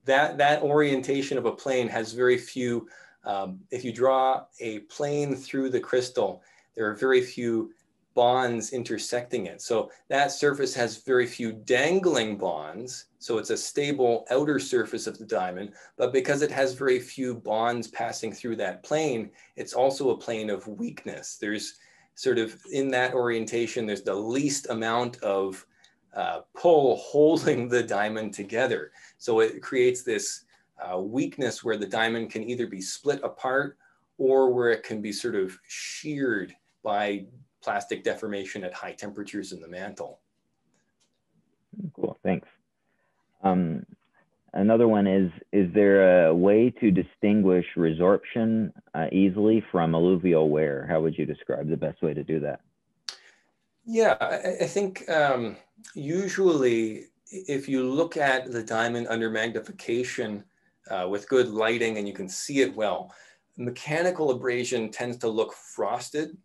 that that orientation of a plane has very few. Um, if you draw a plane through the crystal, there are very few bonds intersecting it. So that surface has very few dangling bonds. So it's a stable outer surface of the diamond, but because it has very few bonds passing through that plane, it's also a plane of weakness. There's sort of in that orientation, there's the least amount of uh, pull holding the diamond together. So it creates this uh, weakness where the diamond can either be split apart or where it can be sort of sheared by plastic deformation at high temperatures in the mantle. Cool, thanks. Um, another one is, is there a way to distinguish resorption uh, easily from alluvial wear? How would you describe the best way to do that? Yeah, I, I think um, usually if you look at the diamond under magnification uh, with good lighting and you can see it well, mechanical abrasion tends to look frosted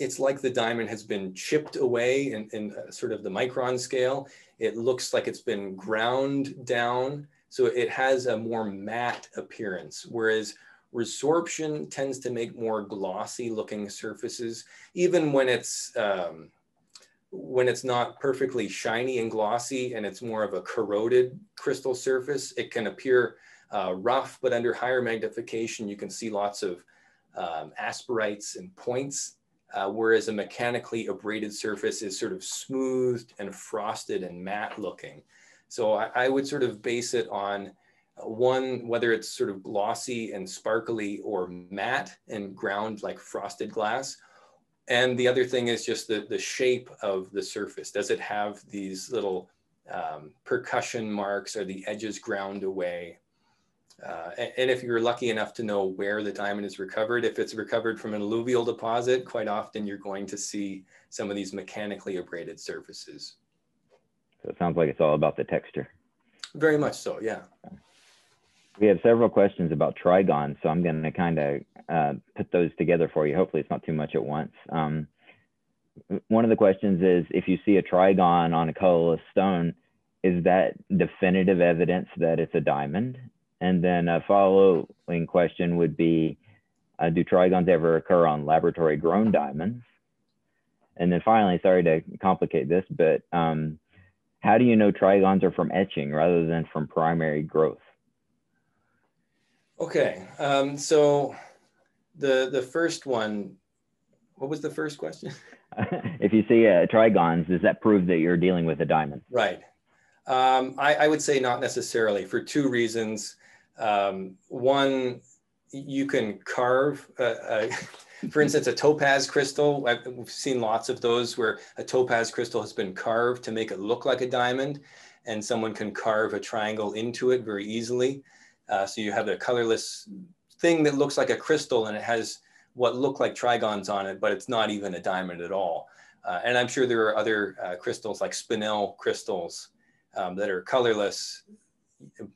it's like the diamond has been chipped away in, in uh, sort of the micron scale. It looks like it's been ground down. So it has a more matte appearance, whereas resorption tends to make more glossy looking surfaces, even when it's, um, when it's not perfectly shiny and glossy and it's more of a corroded crystal surface, it can appear uh, rough, but under higher magnification, you can see lots of um, asperities and points uh, whereas a mechanically abraded surface is sort of smoothed and frosted and matte looking. So I, I, would sort of base it on uh, one, whether it's sort of glossy and sparkly or matte and ground like frosted glass. And the other thing is just the, the shape of the surface. Does it have these little um, percussion marks? Are the edges ground away? Uh, and if you're lucky enough to know where the diamond is recovered, if it's recovered from an alluvial deposit, quite often you're going to see some of these mechanically abraded surfaces. So it sounds like it's all about the texture. Very much so, yeah. We have several questions about trigons, so I'm going to kind of uh, put those together for you. Hopefully, it's not too much at once. Um, one of the questions is if you see a trigon on a colorless stone, is that definitive evidence that it's a diamond? And then a following question would be, uh, do trigons ever occur on laboratory grown diamonds? And then finally, sorry to complicate this, but um, how do you know trigons are from etching rather than from primary growth? Okay, um, so the the first one, what was the first question? <laughs> if you see uh, trigons, does that prove that you're dealing with a diamond? Right. Um, I, I, would say not necessarily for two reasons. Um, one, you can carve, uh, <laughs> for instance, a topaz crystal. I've, we've seen lots of those where a topaz crystal has been carved to make it look like a diamond, and someone can carve a triangle into it very easily. Uh, so you have a colorless thing that looks like a crystal and it has what look like trigons on it, but it's not even a diamond at all. Uh, and I'm sure there are other uh, crystals like spinel crystals um, that are colorless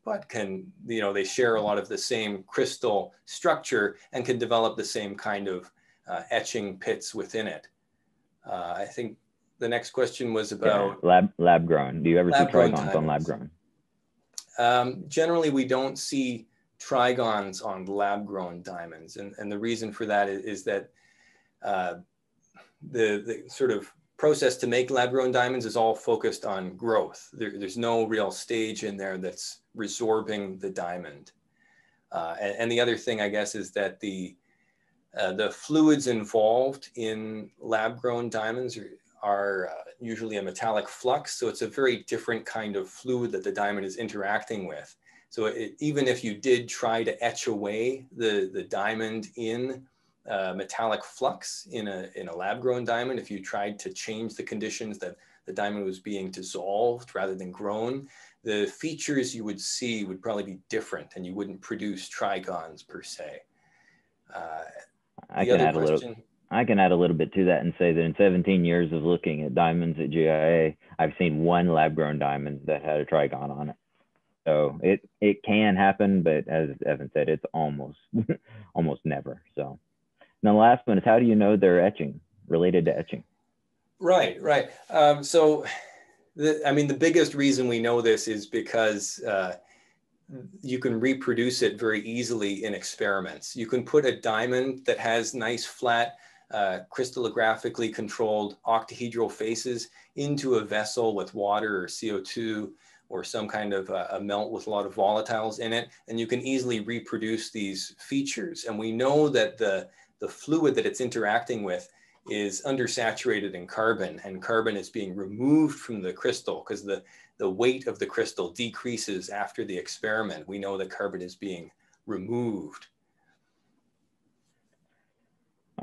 but can, you know, they share a lot of the same crystal structure and can develop the same kind of uh, etching pits within it. Uh, I think the next question was about yeah, lab lab grown. Do you ever see trigons on lab grown? Um, generally, we don't see trigons on lab grown diamonds, and and the reason for that is, is that uh, the the sort of process to make lab grown diamonds is all focused on growth. There, there's no real stage in there that's resorbing the diamond. Uh, and, and, the other thing, I guess, is that the, uh, the fluids involved in lab grown diamonds are, are uh, usually a metallic flux. So it's a very different kind of fluid that the diamond is interacting with. So it, even if you did try to etch away the, the diamond in uh, metallic flux in a, in a lab grown diamond, if you tried to change the conditions that the diamond was being dissolved rather than grown, the features you would see would probably be different and you wouldn't produce trigons per se. Uh, I can add question, a little. I can add a little bit to that and say that in 17 years of looking at diamonds at GIA, I've seen one lab-grown diamond that had a trigon on it. So it it can happen, but as Evan said, it's almost <laughs> almost never. So now the last one is how do you know they're etching related to etching? Right, right. Um, so the, I mean, the biggest reason we know this is because uh, you can reproduce it very easily in experiments. You can put a diamond that has nice flat uh, crystallographically controlled octahedral faces into a vessel with water or CO2 or some kind of uh, a melt with a lot of volatiles in it, and you can easily reproduce these features. And we know that the, the fluid that it's interacting with is undersaturated in carbon and carbon is being removed from the crystal because the, the weight of the crystal decreases after the experiment. We know that carbon is being removed.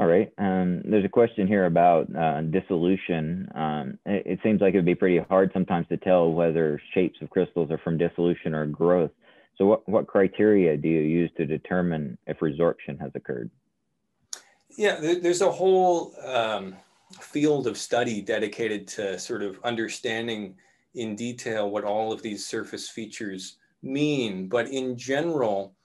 All right. Um, there's a question here about uh, dissolution. Um, it, it, seems like it would be pretty hard sometimes to tell whether shapes of crystals are from dissolution or growth. So what, what criteria do you use to determine if resorption has occurred? Yeah, there's a whole um, field of study dedicated to sort of understanding in detail what all of these surface features mean. But in general,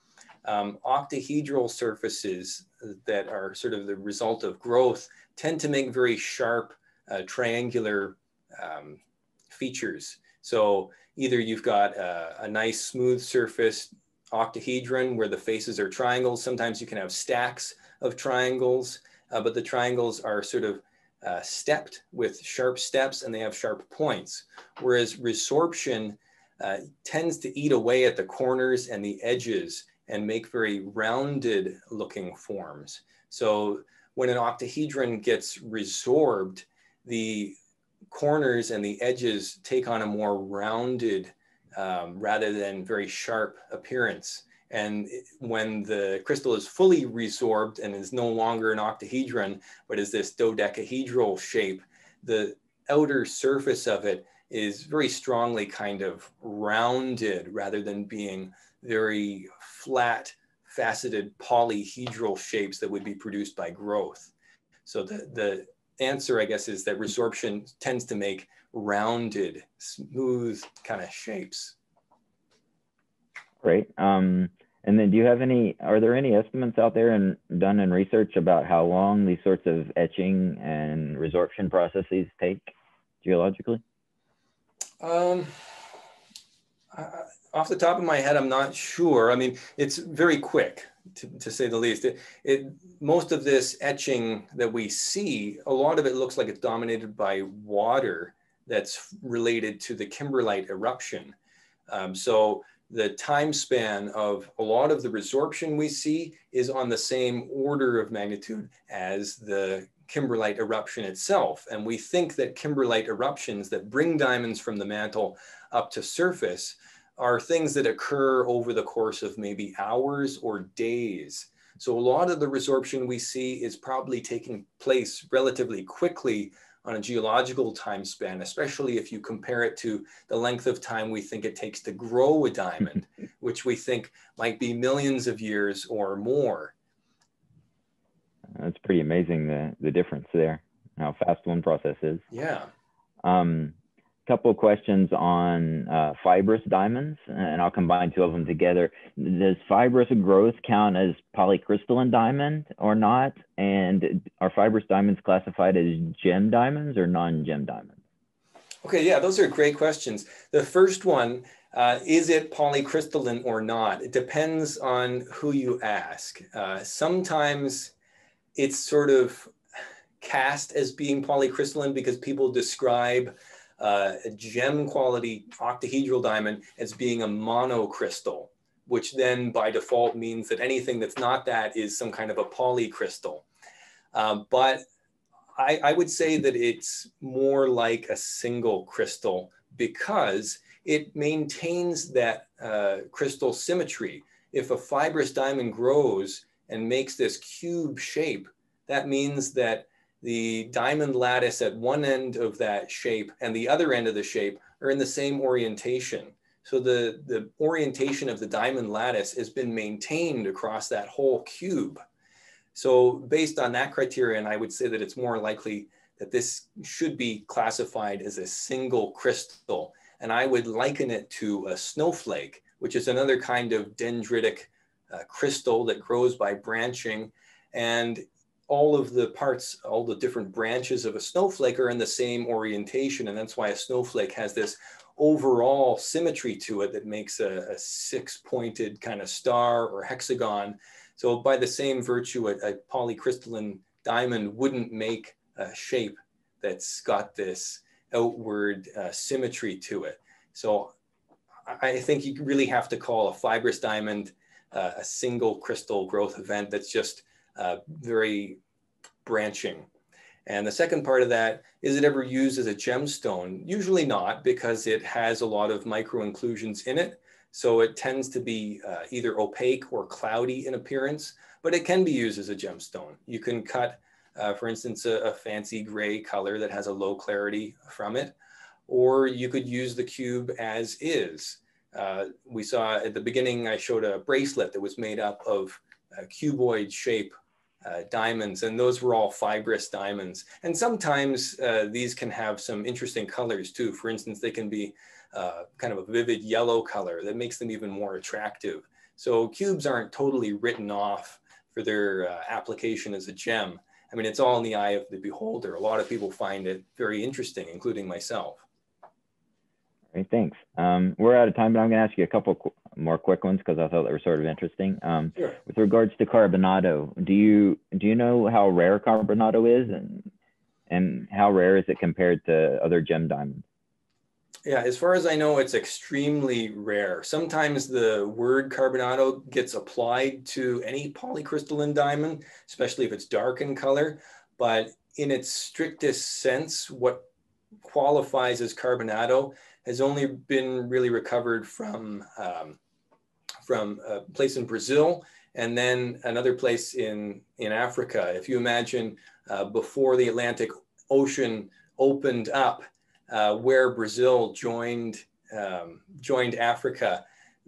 um, octahedral surfaces that are sort of the result of growth tend to make very sharp uh, triangular um, features. So either you've got a, a nice smooth surface octahedron where the faces are triangles. Sometimes you can have stacks of triangles, uh, but the triangles are sort of uh, stepped with sharp steps and they have sharp points. Whereas resorption uh, tends to eat away at the corners and the edges and make very rounded looking forms. So when an octahedron gets resorbed, the corners and the edges take on a more rounded um, rather than very sharp appearance. And when the crystal is fully resorbed and is no longer an octahedron, but is this dodecahedral shape, the outer surface of it is very strongly kind of rounded rather than being very flat, faceted polyhedral shapes that would be produced by growth. So the, the answer, I guess, is that resorption tends to make rounded, smooth kind of shapes. Great. Um, and then do you have any, are there any estimates out there and done in research about how long these sorts of etching and resorption processes take geologically? Um, I, off the top of my head, I'm not sure. I mean, it's very quick to, to say the least. It, it, most of this etching that we see, a lot of it looks like it's dominated by water that's related to the kimberlite eruption. Um, so the time span of a lot of the resorption we see is on the same order of magnitude as the kimberlite eruption itself. And we think that kimberlite eruptions that bring diamonds from the mantle up to surface are things that occur over the course of maybe hours or days. So a lot of the resorption we see is probably taking place relatively quickly on a geological time span, especially if you compare it to the length of time we think it takes to grow a diamond, <laughs> which we think might be millions of years or more. That's pretty amazing the the difference there, how fast one process is. Yeah. Um, couple questions on uh, fibrous diamonds, and I'll combine two of them together. Does fibrous growth count as polycrystalline diamond or not? And are fibrous diamonds classified as gem diamonds or non-gem diamonds? Okay, yeah, those are great questions. The first one, uh, is it polycrystalline or not? It depends on who you ask. Uh, sometimes it's sort of cast as being polycrystalline because people describe uh, a gem quality octahedral diamond as being a monocrystal, which then by default means that anything that's not that is some kind of a polycrystal. Um, but I, I would say that it's more like a single crystal because it maintains that uh, crystal symmetry. If a fibrous diamond grows and makes this cube shape, that means that the diamond lattice at one end of that shape and the other end of the shape are in the same orientation. So the, the orientation of the diamond lattice has been maintained across that whole cube. So based on that criterion, I would say that it's more likely that this should be classified as a single crystal. And I would liken it to a snowflake, which is another kind of dendritic uh, crystal that grows by branching. And all of the parts, all the different branches of a snowflake are in the same orientation. And that's why a snowflake has this overall symmetry to it that makes a, a six pointed kind of star or hexagon. So by the same virtue, a, a polycrystalline diamond wouldn't make a shape that's got this outward uh, symmetry to it. So I think you really have to call a fibrous diamond uh, a single crystal growth event that's just uh, very branching. And the second part of that, is it ever used as a gemstone? Usually not because it has a lot of micro inclusions in it. So it tends to be uh, either opaque or cloudy in appearance, but it can be used as a gemstone. You can cut, uh, for instance, a, a fancy gray color that has a low clarity from it, or you could use the cube as is. Uh, we saw at the beginning, I showed a bracelet that was made up of cuboid shape uh, diamonds, and those were all fibrous diamonds. And sometimes uh, these can have some interesting colors too. For instance, they can be uh, kind of a vivid yellow color that makes them even more attractive. So cubes aren't totally written off for their uh, application as a gem. I mean, it's all in the eye of the beholder. A lot of people find it very interesting, including myself. Great, thanks. Um, we're out of time, but I'm going to ask you a couple more quick ones because I thought they were sort of interesting. Um, sure. With regards to carbonado, do you do you know how rare carbonado is, and and how rare is it compared to other gem diamonds? Yeah, as far as I know, it's extremely rare. Sometimes the word carbonado gets applied to any polycrystalline diamond, especially if it's dark in color. But in its strictest sense, what qualifies as carbonado has only been really recovered from, um, from a place in Brazil and then another place in, in Africa. If you imagine uh, before the Atlantic Ocean opened up, uh, where Brazil joined, um, joined Africa,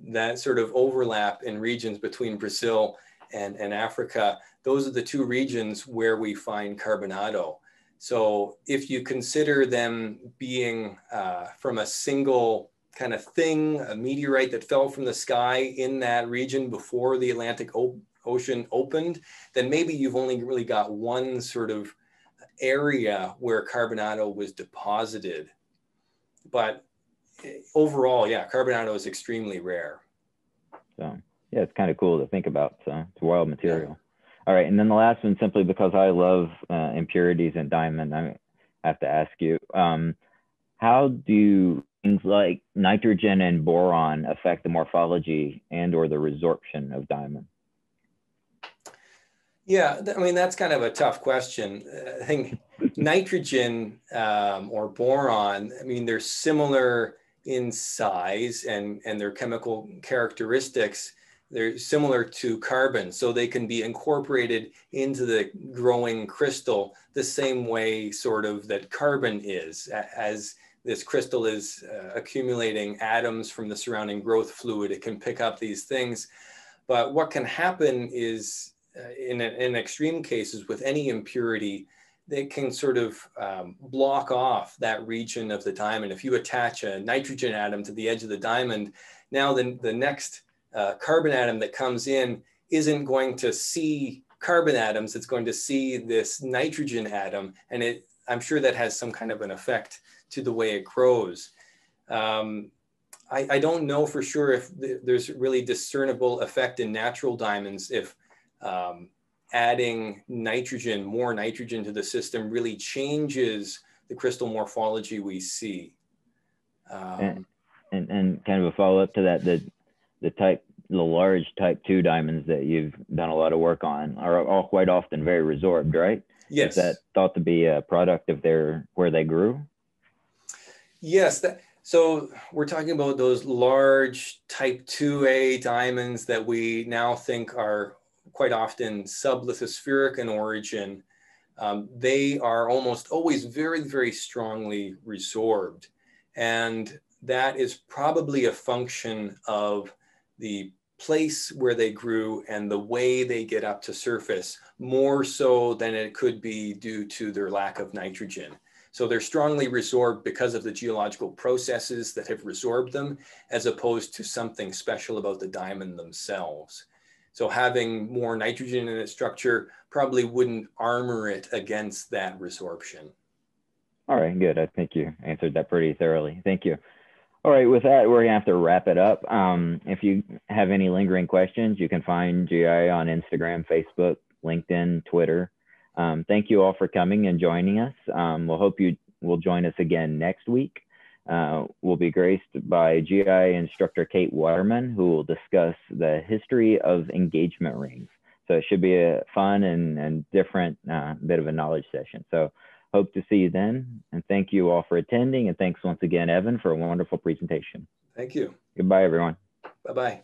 that sort of overlap in regions between Brazil and, and Africa, those are the two regions where we find carbonado. So if you consider them being uh, from a single kind of thing, a meteorite that fell from the sky in that region before the Atlantic o Ocean opened, then maybe you've only really got one sort of area where carbonado was deposited. But eh, overall, yeah, carbonado is extremely rare. So yeah, it's kind of cool to think about. So it's wild material. Yeah. All right, and then the last one, simply because I love uh, impurities in diamond, I have to ask you, um, how do things like nitrogen and boron affect the morphology and or the resorption of diamond? Yeah, I mean, that's kind of a tough question. I think <laughs> nitrogen um, or boron, I mean, they're similar in size and, and their chemical characteristics they're similar to carbon, so they can be incorporated into the growing crystal the same way sort of that carbon is as this crystal is uh, accumulating atoms from the surrounding growth fluid. It can pick up these things. But what can happen is uh, in, in extreme cases with any impurity, they can sort of um, block off that region of the diamond. If you attach a nitrogen atom to the edge of the diamond, now the, the next uh, carbon atom that comes in isn't going to see carbon atoms, it's going to see this nitrogen atom. And it, I'm sure that has some kind of an effect to the way it grows. Um, I, I, don't know for sure if th there's really discernible effect in natural diamonds if um, adding nitrogen, more nitrogen to the system really changes the crystal morphology we see. Um, and, and, and, kind of a follow up to that, the the type the large type two diamonds that you've done a lot of work on are all quite often very resorbed, right? Yes. Is that thought to be a product of their where they grew? Yes. That, so we're talking about those large type 2A diamonds that we now think are quite often sublithospheric in origin. Um, they are almost always very, very strongly resorbed. And that is probably a function of the place where they grew and the way they get up to surface more so than it could be due to their lack of nitrogen. So they're strongly resorbed because of the geological processes that have resorbed them, as opposed to something special about the diamond themselves. So having more nitrogen in its structure probably wouldn't armor it against that resorption. All right, good. I think you answered that pretty thoroughly. Thank you. All right, with that, we're gonna have to wrap it up. Um, if you have any lingering questions, you can find GIA on Instagram, Facebook, LinkedIn, Twitter. Um, thank you all for coming and joining us. Um, we'll hope you will join us again next week. Uh, we'll be graced by GIA instructor Kate Waterman, who will discuss the history of engagement rings. So it should be a fun and, and different uh, bit of a knowledge session. So Hope to see you then. And thank you all for attending. And thanks once again, Evan, for a wonderful presentation. Thank you. Goodbye, everyone. Bye bye.